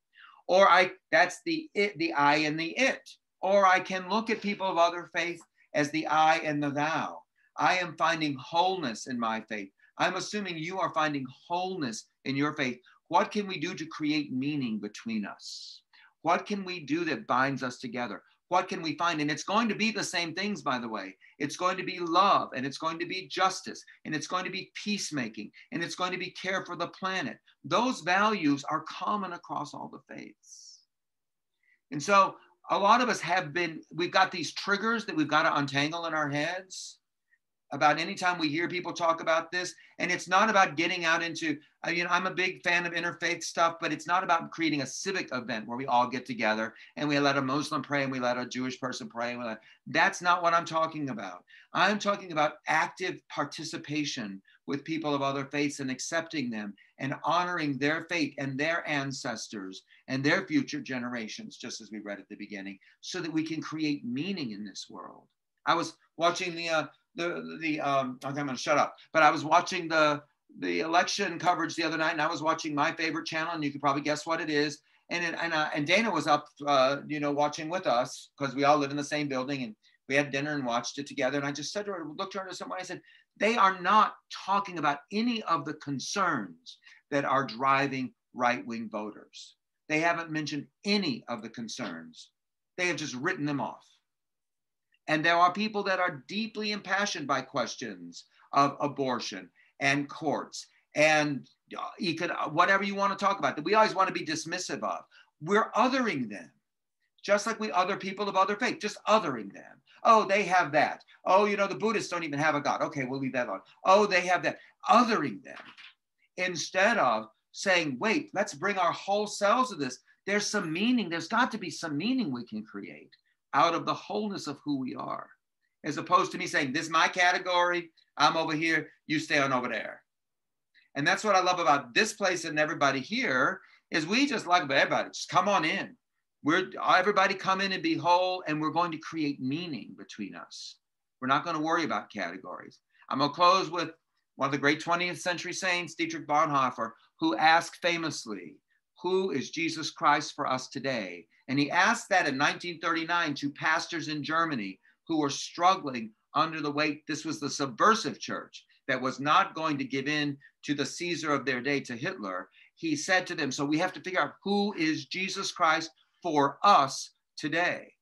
Or I that's the it, the I and the it. Or I can look at people of other faith as the I and the thou. I am finding wholeness in my faith. I'm assuming you are finding wholeness in your faith. What can we do to create meaning between us? What can we do that binds us together? what can we find? And it's going to be the same things, by the way. It's going to be love, and it's going to be justice, and it's going to be peacemaking, and it's going to be care for the planet. Those values are common across all the faiths. And so a lot of us have been, we've got these triggers that we've got to untangle in our heads about anytime we hear people talk about this. And it's not about getting out into uh, you know i'm a big fan of interfaith stuff but it's not about creating a civic event where we all get together and we let a muslim pray and we let a jewish person pray. And let, that's not what i'm talking about. I'm talking about active participation with people of other faiths and accepting them and honoring their faith and their ancestors and their future generations just as we read at the beginning so that we can create meaning in this world. I was watching the uh, the the um okay, I'm gonna shut up. But I was watching the the election coverage the other night, and I was watching my favorite channel, and you could probably guess what it is. And it, and uh, and Dana was up, uh, you know, watching with us because we all live in the same building, and we had dinner and watched it together. And I just said to her, looked her somewhere, I said, they are not talking about any of the concerns that are driving right wing voters. They haven't mentioned any of the concerns. They have just written them off. And there are people that are deeply impassioned by questions of abortion and courts and uh, you could uh, whatever you want to talk about that we always want to be dismissive of. We're othering them, just like we other people of other faith, just othering them. Oh, they have that. Oh, you know, the Buddhists don't even have a God. Okay, we'll leave that alone. Oh, they have that. Othering them instead of saying, wait, let's bring our whole selves to this. There's some meaning. There's got to be some meaning we can create out of the wholeness of who we are, as opposed to me saying, This is my category, I'm over here, you stay on over there. And that's what I love about this place and everybody here is we just like everybody, just come on in. We're everybody come in and be whole, and we're going to create meaning between us. We're not going to worry about categories. I'm going to close with one of the great 20th century saints, Dietrich Bonhoeffer, who asked famously, Who is Jesus Christ for us today? And he asked that in 1939 to pastors in Germany who were struggling under the weight. This was the subversive church that was not going to give in to the Caesar of their day, to Hitler. He said to them, So we have to figure out who is Jesus Christ for us today.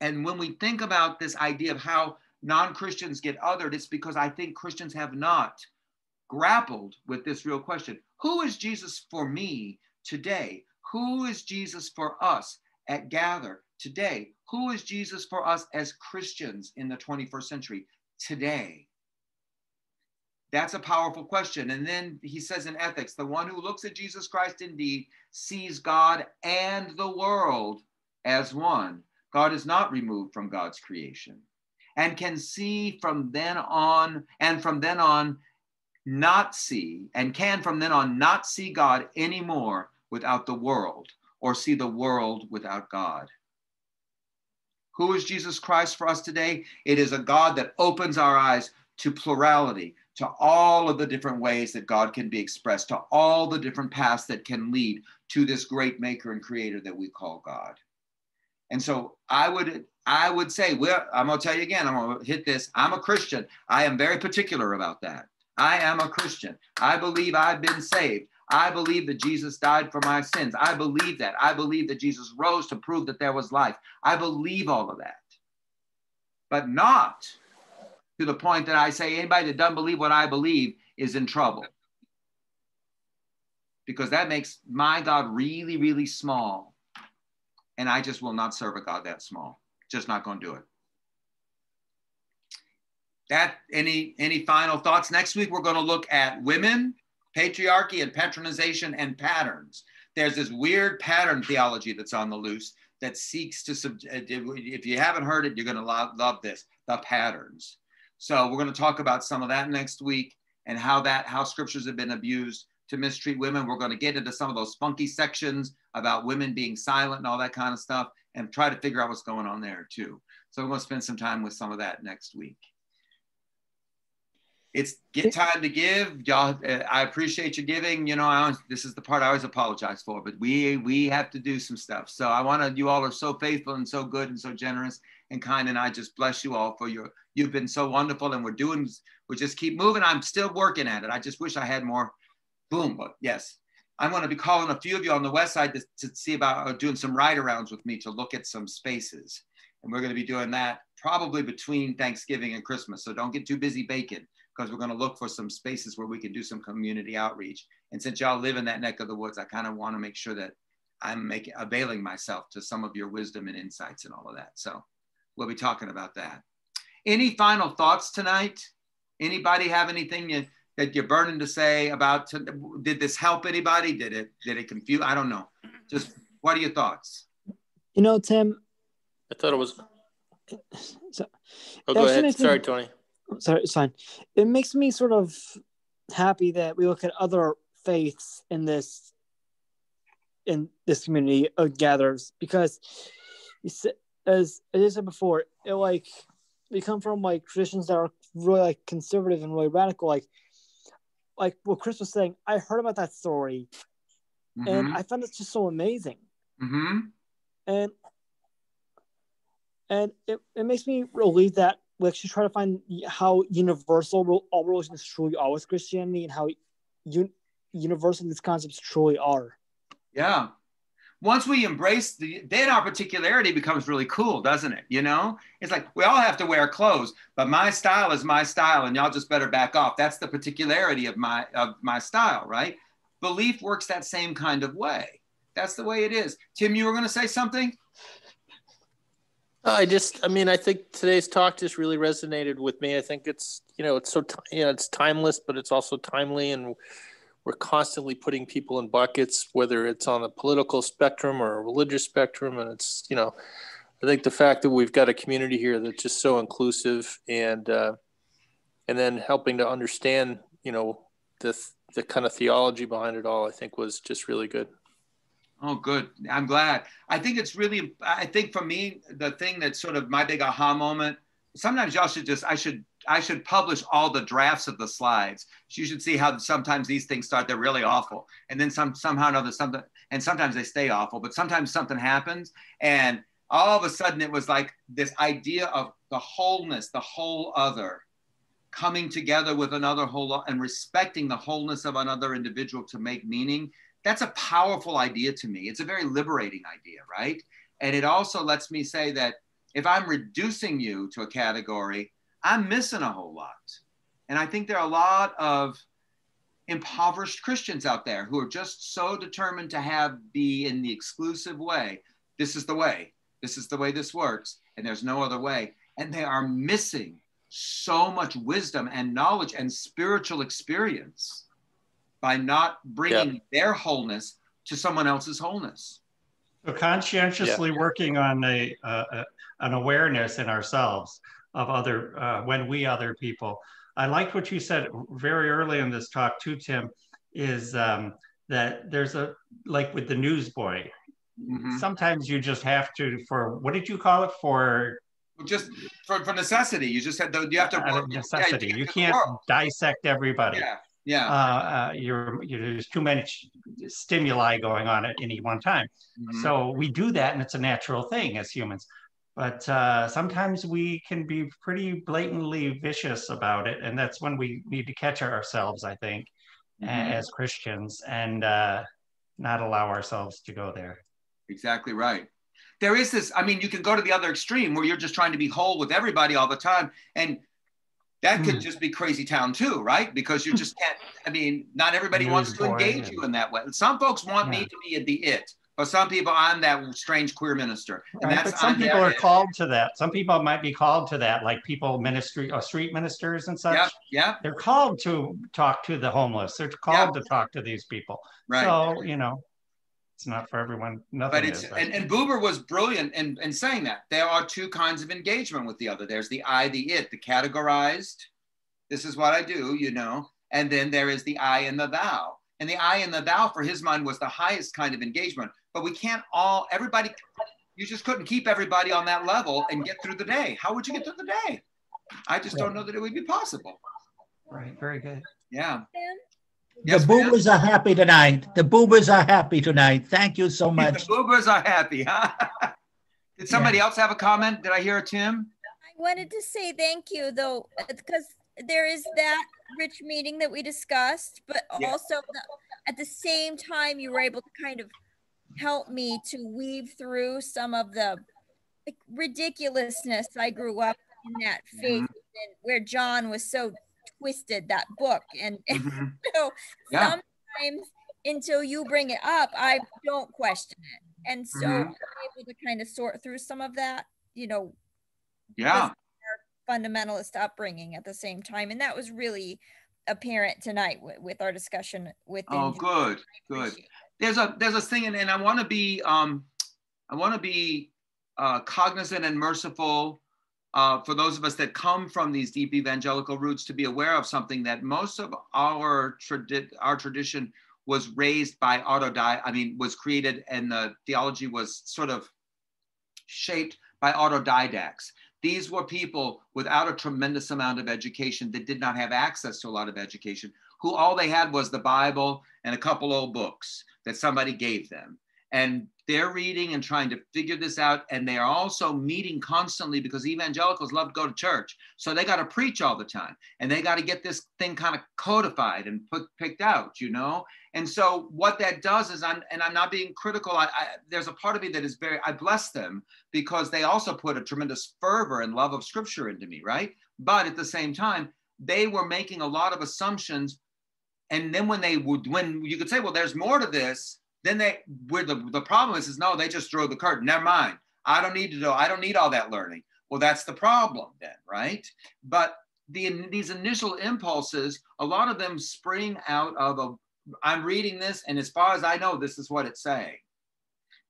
And when we think about this idea of how non Christians get othered, it's because I think Christians have not grappled with this real question Who is Jesus for me today? Who is Jesus for us at Gather today? Who is Jesus for us as Christians in the 21st century today? That's a powerful question. And then he says in ethics, the one who looks at Jesus Christ indeed sees God and the world as one. God is not removed from God's creation and can see from then on, and from then on, not see, and can from then on not see God anymore without the world or see the world without God. Who is Jesus Christ for us today? It is a God that opens our eyes to plurality, to all of the different ways that God can be expressed, to all the different paths that can lead to this great maker and creator that we call God. And so I would I would say, well, I'm gonna tell you again, I'm gonna hit this. I'm a Christian. I am very particular about that. I am a Christian. I believe I've been saved. I believe that Jesus died for my sins. I believe that. I believe that Jesus rose to prove that there was life. I believe all of that. But not to the point that I say anybody that doesn't believe what I believe is in trouble. Because that makes my God really, really small. And I just will not serve a God that small. Just not going to do it. That any any final thoughts? Next week we're going to look at women patriarchy and patronization and patterns. There's this weird pattern theology that's on the loose that seeks to, sub- uh, if you haven't heard it, you're going to love, love this, the patterns. So we're going to talk about some of that next week and how that, how scriptures have been abused to mistreat women. We're going to get into some of those funky sections about women being silent and all that kind of stuff and try to figure out what's going on there too. So we're going to spend some time with some of that next week it's get time to give. Y'all uh, i appreciate you giving. You know I, this is the part i always apologize for but we we have to do some stuff. So i want to you all are so faithful and so good and so generous and kind and i just bless you all for your you've been so wonderful and we're doing we just keep moving. I'm still working at it. I just wish i had more. Boom but yes. I'm going to be calling a few of you on the west side to, to see about uh, doing some ride arounds with me to look at some spaces. And we're going to be doing that probably between Thanksgiving and Christmas. So don't get too busy baking because we're going to look for some spaces where we can do some community outreach. And since y'all live in that neck of the woods, I kind of want to make sure that I'm making availing myself to some of your wisdom and insights and all of that. So we'll be talking about that. Any final thoughts tonight? Anybody have anything you, that you're burning to say about? To, did this help anybody? Did it did it confuse? I don't know. Just what are your thoughts? You know, Tim. I thought it was. So, oh, go ahead. Sorry, Tony. Sorry, it's fine. It makes me sort of happy that we look at other faiths in this in this community of gatherers because as I said before, it like we come from like traditions that are really like conservative and really radical. Like like what Chris was saying, I heard about that story, mm-hmm. and I found it just so amazing. Mm-hmm. And and it, it makes me believe that we actually try to find how universal all religions truly are with Christianity and how un- universal these concepts truly are. Yeah, once we embrace the then our particularity becomes really cool doesn't it? You know? It's like we all have to wear clothes but my style is my style and y'all just better back off. That's the particularity of my of my style right? Belief works that same kind of way. That's the way it is. Tim you were going to say something I just, I mean, I think today's talk just really resonated with me. I think it's, you know, it's so, you know, it's timeless, but it's also timely, and we're constantly putting people in buckets, whether it's on a political spectrum or a religious spectrum. And it's, you know, I think the fact that we've got a community here that's just so inclusive and, uh, and then helping to understand, you know, the, the kind of theology behind it all, I think was just really good. Oh, good. I'm glad. I think it's really, I think for me, the thing that's sort of my big aha moment, sometimes y'all should just, I should I should publish all the drafts of the slides. You should see how sometimes these things start, they're really awful. And then some somehow another, something, and sometimes they stay awful, but sometimes something happens. And all of a sudden it was like this idea of the wholeness, the whole other, coming together with another whole and respecting the wholeness of another individual to make meaning. That's a powerful idea to me. It's a very liberating idea, right? And it also lets me say that if I'm reducing you to a category, I'm missing a whole lot. And I think there are a lot of impoverished Christians out there who are just so determined to have be in the exclusive way. This is the way. This is the way this works. And there's no other way. And they are missing so much wisdom and knowledge and spiritual experience by not bringing their wholeness to someone else's wholeness. So conscientiously yeah. working on a, uh, an awareness in ourselves of other uh, when we other people. I liked what you said very early in this talk too, Tim. Is um, that there's a like with the newsboy. Mm-hmm. Sometimes you just have to for what did you call it for? Just for, for necessity. You just had to, you have to work. necessity. Yeah, you, you can't dissect everybody. Yeah. Yeah. Uh, uh, you're, you're, there's too many stimuli going on at any one time. Mm-hmm. So we do that, and it's a natural thing as humans but uh, sometimes we can be pretty blatantly vicious about it and that's when we need to catch ourselves i think mm-hmm. as christians and uh, not allow ourselves to go there exactly right there is this i mean you can go to the other extreme where you're just trying to be whole with everybody all the time and that could mm. just be crazy town too right because you just can't i mean not everybody News wants to engage you in that way some folks want yeah. me to be the it but some people, I'm that strange queer minister. And right, but some people are called to that. Some people might be called to that, like people ministry or uh, street ministers and such. Yeah, yeah. They're called to talk to the homeless. They're called to talk to these people. Right. So, you know, it's not for everyone. Nothing but it's is, and, and Buber was brilliant in, in saying that there are two kinds of engagement with the other. There's the I, the it, the categorized. This is what I do, you know, and then there is the I and the thou. And the I and the thou for his mind was the highest kind of engagement but we can't all everybody you just couldn't keep everybody on that level and get through the day how would you get through the day i just don't know that it would be possible right very good yeah the yes, boobers are happy tonight. The boobers are happy tonight. Thank you so much. the boobers are happy, huh? (laughs) Did somebody yeah. else have a comment? Did I hear a Tim? I wanted to say thank you though, because there is that rich meeting that we discussed, but yeah. also the, at the same time, you were able to kind of help me to weave through some of the like, ridiculousness I grew up in that faith, mm-hmm. where John was so twisted that book, and, (laughs) and mm-hmm. so yeah. sometimes until you bring it up, I don't question it, and so mm-hmm. Able to kind of sort through some of that, you know. Yeah. Fundamentalist upbringing at the same time, and that was really apparent tonight with, with our discussion with. Oh, good, good. There's a there's a thing, and, and I want to be um, I want to be uh, cognizant and merciful uh, for those of us that come from these deep evangelical roots to be aware of something that most of our tradi- our tradition was raised by autodidact. I mean, was created, and the theology was sort of shaped by autodidacts. These were people without a tremendous amount of education that did not have access to a lot of education, who all they had was the Bible and a couple old books that somebody gave them. And they're reading and trying to figure this out. And they are also meeting constantly because evangelicals love to go to church. So they got to preach all the time and they got to get this thing kind of codified and put picked out, you know? And so what that does is I'm, and I'm not being critical. I, I, there's a part of me that is very, I bless them because they also put a tremendous fervor and love of scripture into me, right? But at the same time, they were making a lot of assumptions. And then when they would, when you could say, well, there's more to this, then they where the, the problem is is no they just throw the curtain. Never mind. I don't need to know i don't need all that learning. Well that's the problem then right? But the these initial impulses a lot of them spring out of a i'm reading this and as far as i know this is what it's saying.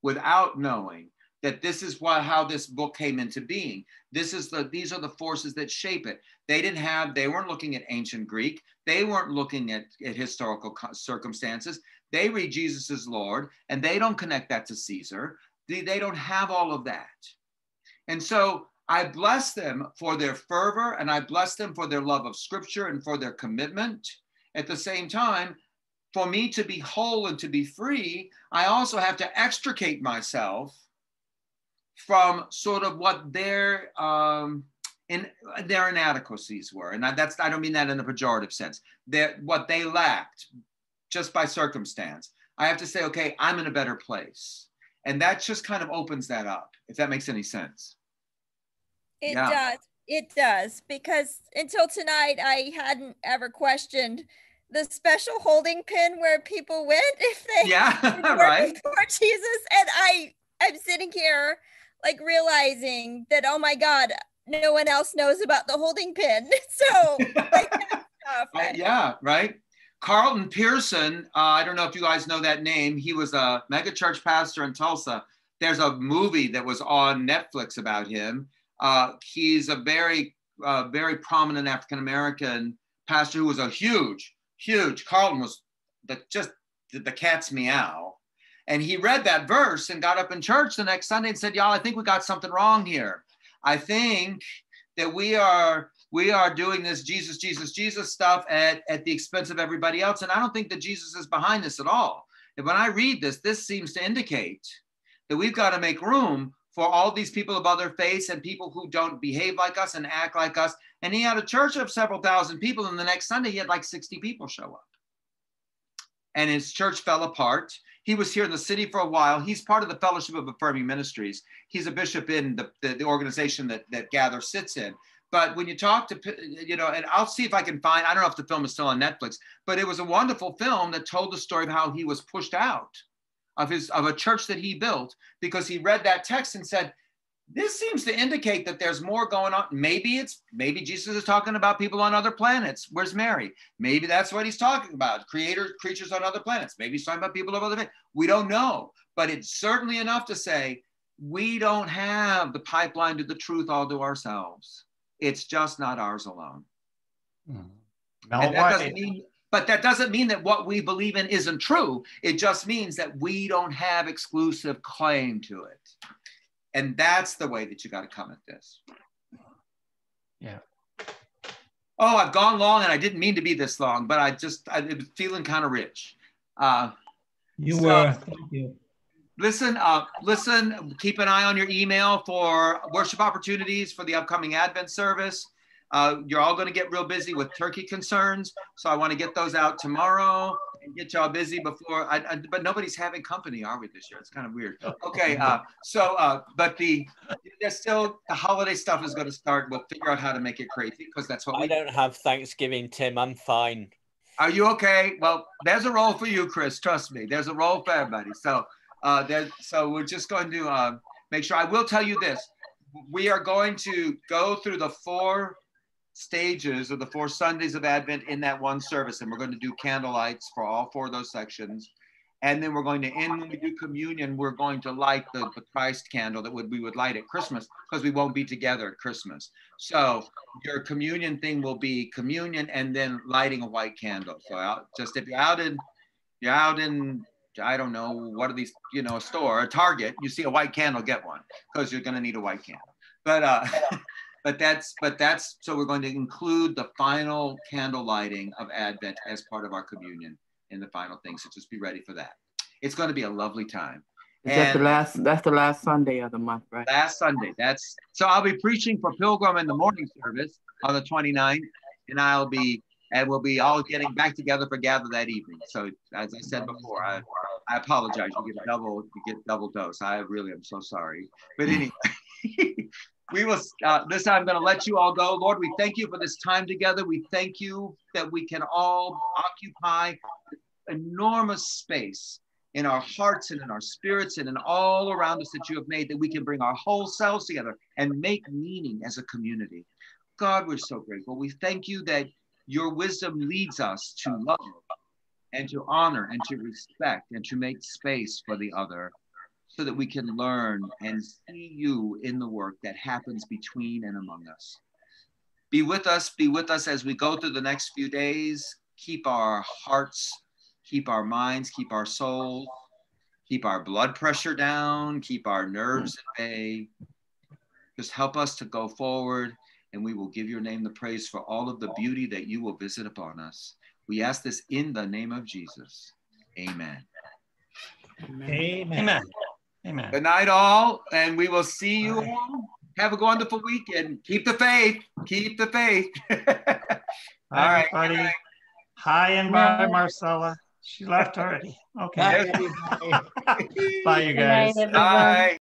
Without knowing that this is what how this book came into being. This is the these are the forces that shape it. They didn't have they weren't looking at ancient greek. They weren't looking at, at historical circumstances they read Jesus as Lord and they don't connect that to Caesar. They, they don't have all of that. And so I bless them for their fervor and I bless them for their love of scripture and for their commitment. At the same time, for me to be whole and to be free, I also have to extricate myself from sort of what their um, in their inadequacies were, and that's I don't mean that in a pejorative sense. That what they lacked, just by circumstance. I have to say, okay, I'm in a better place. And that just kind of opens that up, if that makes any sense. It yeah. does. It does. Because until tonight, I hadn't ever questioned the special holding pin where people went (laughs) if they yeah (laughs) (laughs) right for Jesus. And I I'm sitting here like realizing that oh my God, no one else knows about the holding pin. So like, uh, yeah, right. Carlton Pearson, uh, I don't know if you guys know that name. He was a megachurch pastor in Tulsa. There's a movie that was on Netflix about him. Uh, he's a very, uh, very prominent African American pastor who was a huge, huge. Carlton was the, just the, the cat's meow. And he read that verse and got up in church the next Sunday and said, Y'all, I think we got something wrong here. I think that we are we are doing this Jesus, Jesus, Jesus stuff at, at the expense of everybody else. And I don't think that Jesus is behind this at all. And when I read this, this seems to indicate that we've got to make room for all these people of other faiths and people who don't behave like us and act like us. And he had a church of several thousand people, and the next Sunday he had like 60 people show up. And his church fell apart. He was here in the city for a while. He's part of the Fellowship of Affirming Ministries. He's a bishop in the, the, the organization that, that Gather sits in. But when you talk to, you know, and I'll see if I can find, I don't know if the film is still on Netflix, but it was a wonderful film that told the story of how he was pushed out of his, of a church that he built because he read that text and said, this seems to indicate that there's more going on. Maybe it's, maybe Jesus is talking about people on other planets. Where's Mary? Maybe that's what he's talking about. Creator, creatures on other planets. Maybe he's talking about people of other planets. We don't know, but it's certainly enough to say, we don't have the pipeline to the truth all to ourselves. It's just not ours alone. Hmm. that doesn't mean, but that doesn't mean that what we believe in isn't true. It just means that we don't have exclusive claim to it. And that's the way that you got to come at this. Yeah. Oh, I've gone long and I didn't mean to be this long, but I just, I was feeling kind of rich. Uh, you so, were. Thank you. Listen, uh, listen, keep an eye on your email for worship opportunities for the upcoming Advent service. Uh, you're all going to get real busy with turkey concerns, so I want to get those out tomorrow and get y'all busy before. I, I, but nobody's having company, are we this year? It's kind of weird. Okay, uh, so uh, but the there's still the holiday stuff is going to start. We'll figure out how to make it crazy because that's what I we don't have Thanksgiving, Tim. I'm fine. Are you okay? Well, there's a role for you, Chris. Trust me. There's a role for everybody. So uh, there, so we're just going to uh, make sure. I will tell you this: we are going to go through the four stages of the four Sundays of Advent in that one service. And we're going to do candlelights for all four of those sections. And then we're going to end when we do communion, we're going to light the, the Christ candle that would we would light at Christmas because we won't be together at Christmas. So your communion thing will be communion and then lighting a white candle. So out, just if you're out in you're out in I don't know what are these, you know, a store, a Target, you see a white candle, get one because you're going to need a white candle. But uh (laughs) but that's but that's so we're going to include the final candle lighting of Advent as part of our communion in the final thing. So just be ready for that. It's going to be a lovely time. Is and that the last? That's the last Sunday of the month, right? Last Sunday. That's so. I'll be preaching for Pilgrim in the morning service on the 29th, and I'll be and we'll be all getting back together for gather that evening. So as I said before, I I apologize. You get double you get double dose. I really am so sorry. But anyway. (laughs) we will uh, this time i'm going to let you all go lord we thank you for this time together we thank you that we can all occupy enormous space in our hearts and in our spirits and in all around us that you have made that we can bring our whole selves together and make meaning as a community god we're so grateful we thank you that your wisdom leads us to love and to honor and to respect and to make space for the other so that we can learn and see you in the work that happens between and among us. Be with us, be with us as we go through the next few days. Keep our hearts, keep our minds, keep our souls, keep our blood pressure down, keep our nerves at bay. Just help us to go forward, and we will give your name the praise for all of the beauty that you will visit upon us. We ask this in the name of Jesus. Amen. Amen. Amen. Amen. Good night, all, and we will see you all. Have a wonderful weekend. Keep the faith. Keep the faith. (laughs) all right, everybody. Hi, and bye, Marcella. She left already. Okay. (laughs) Bye, you guys. Bye.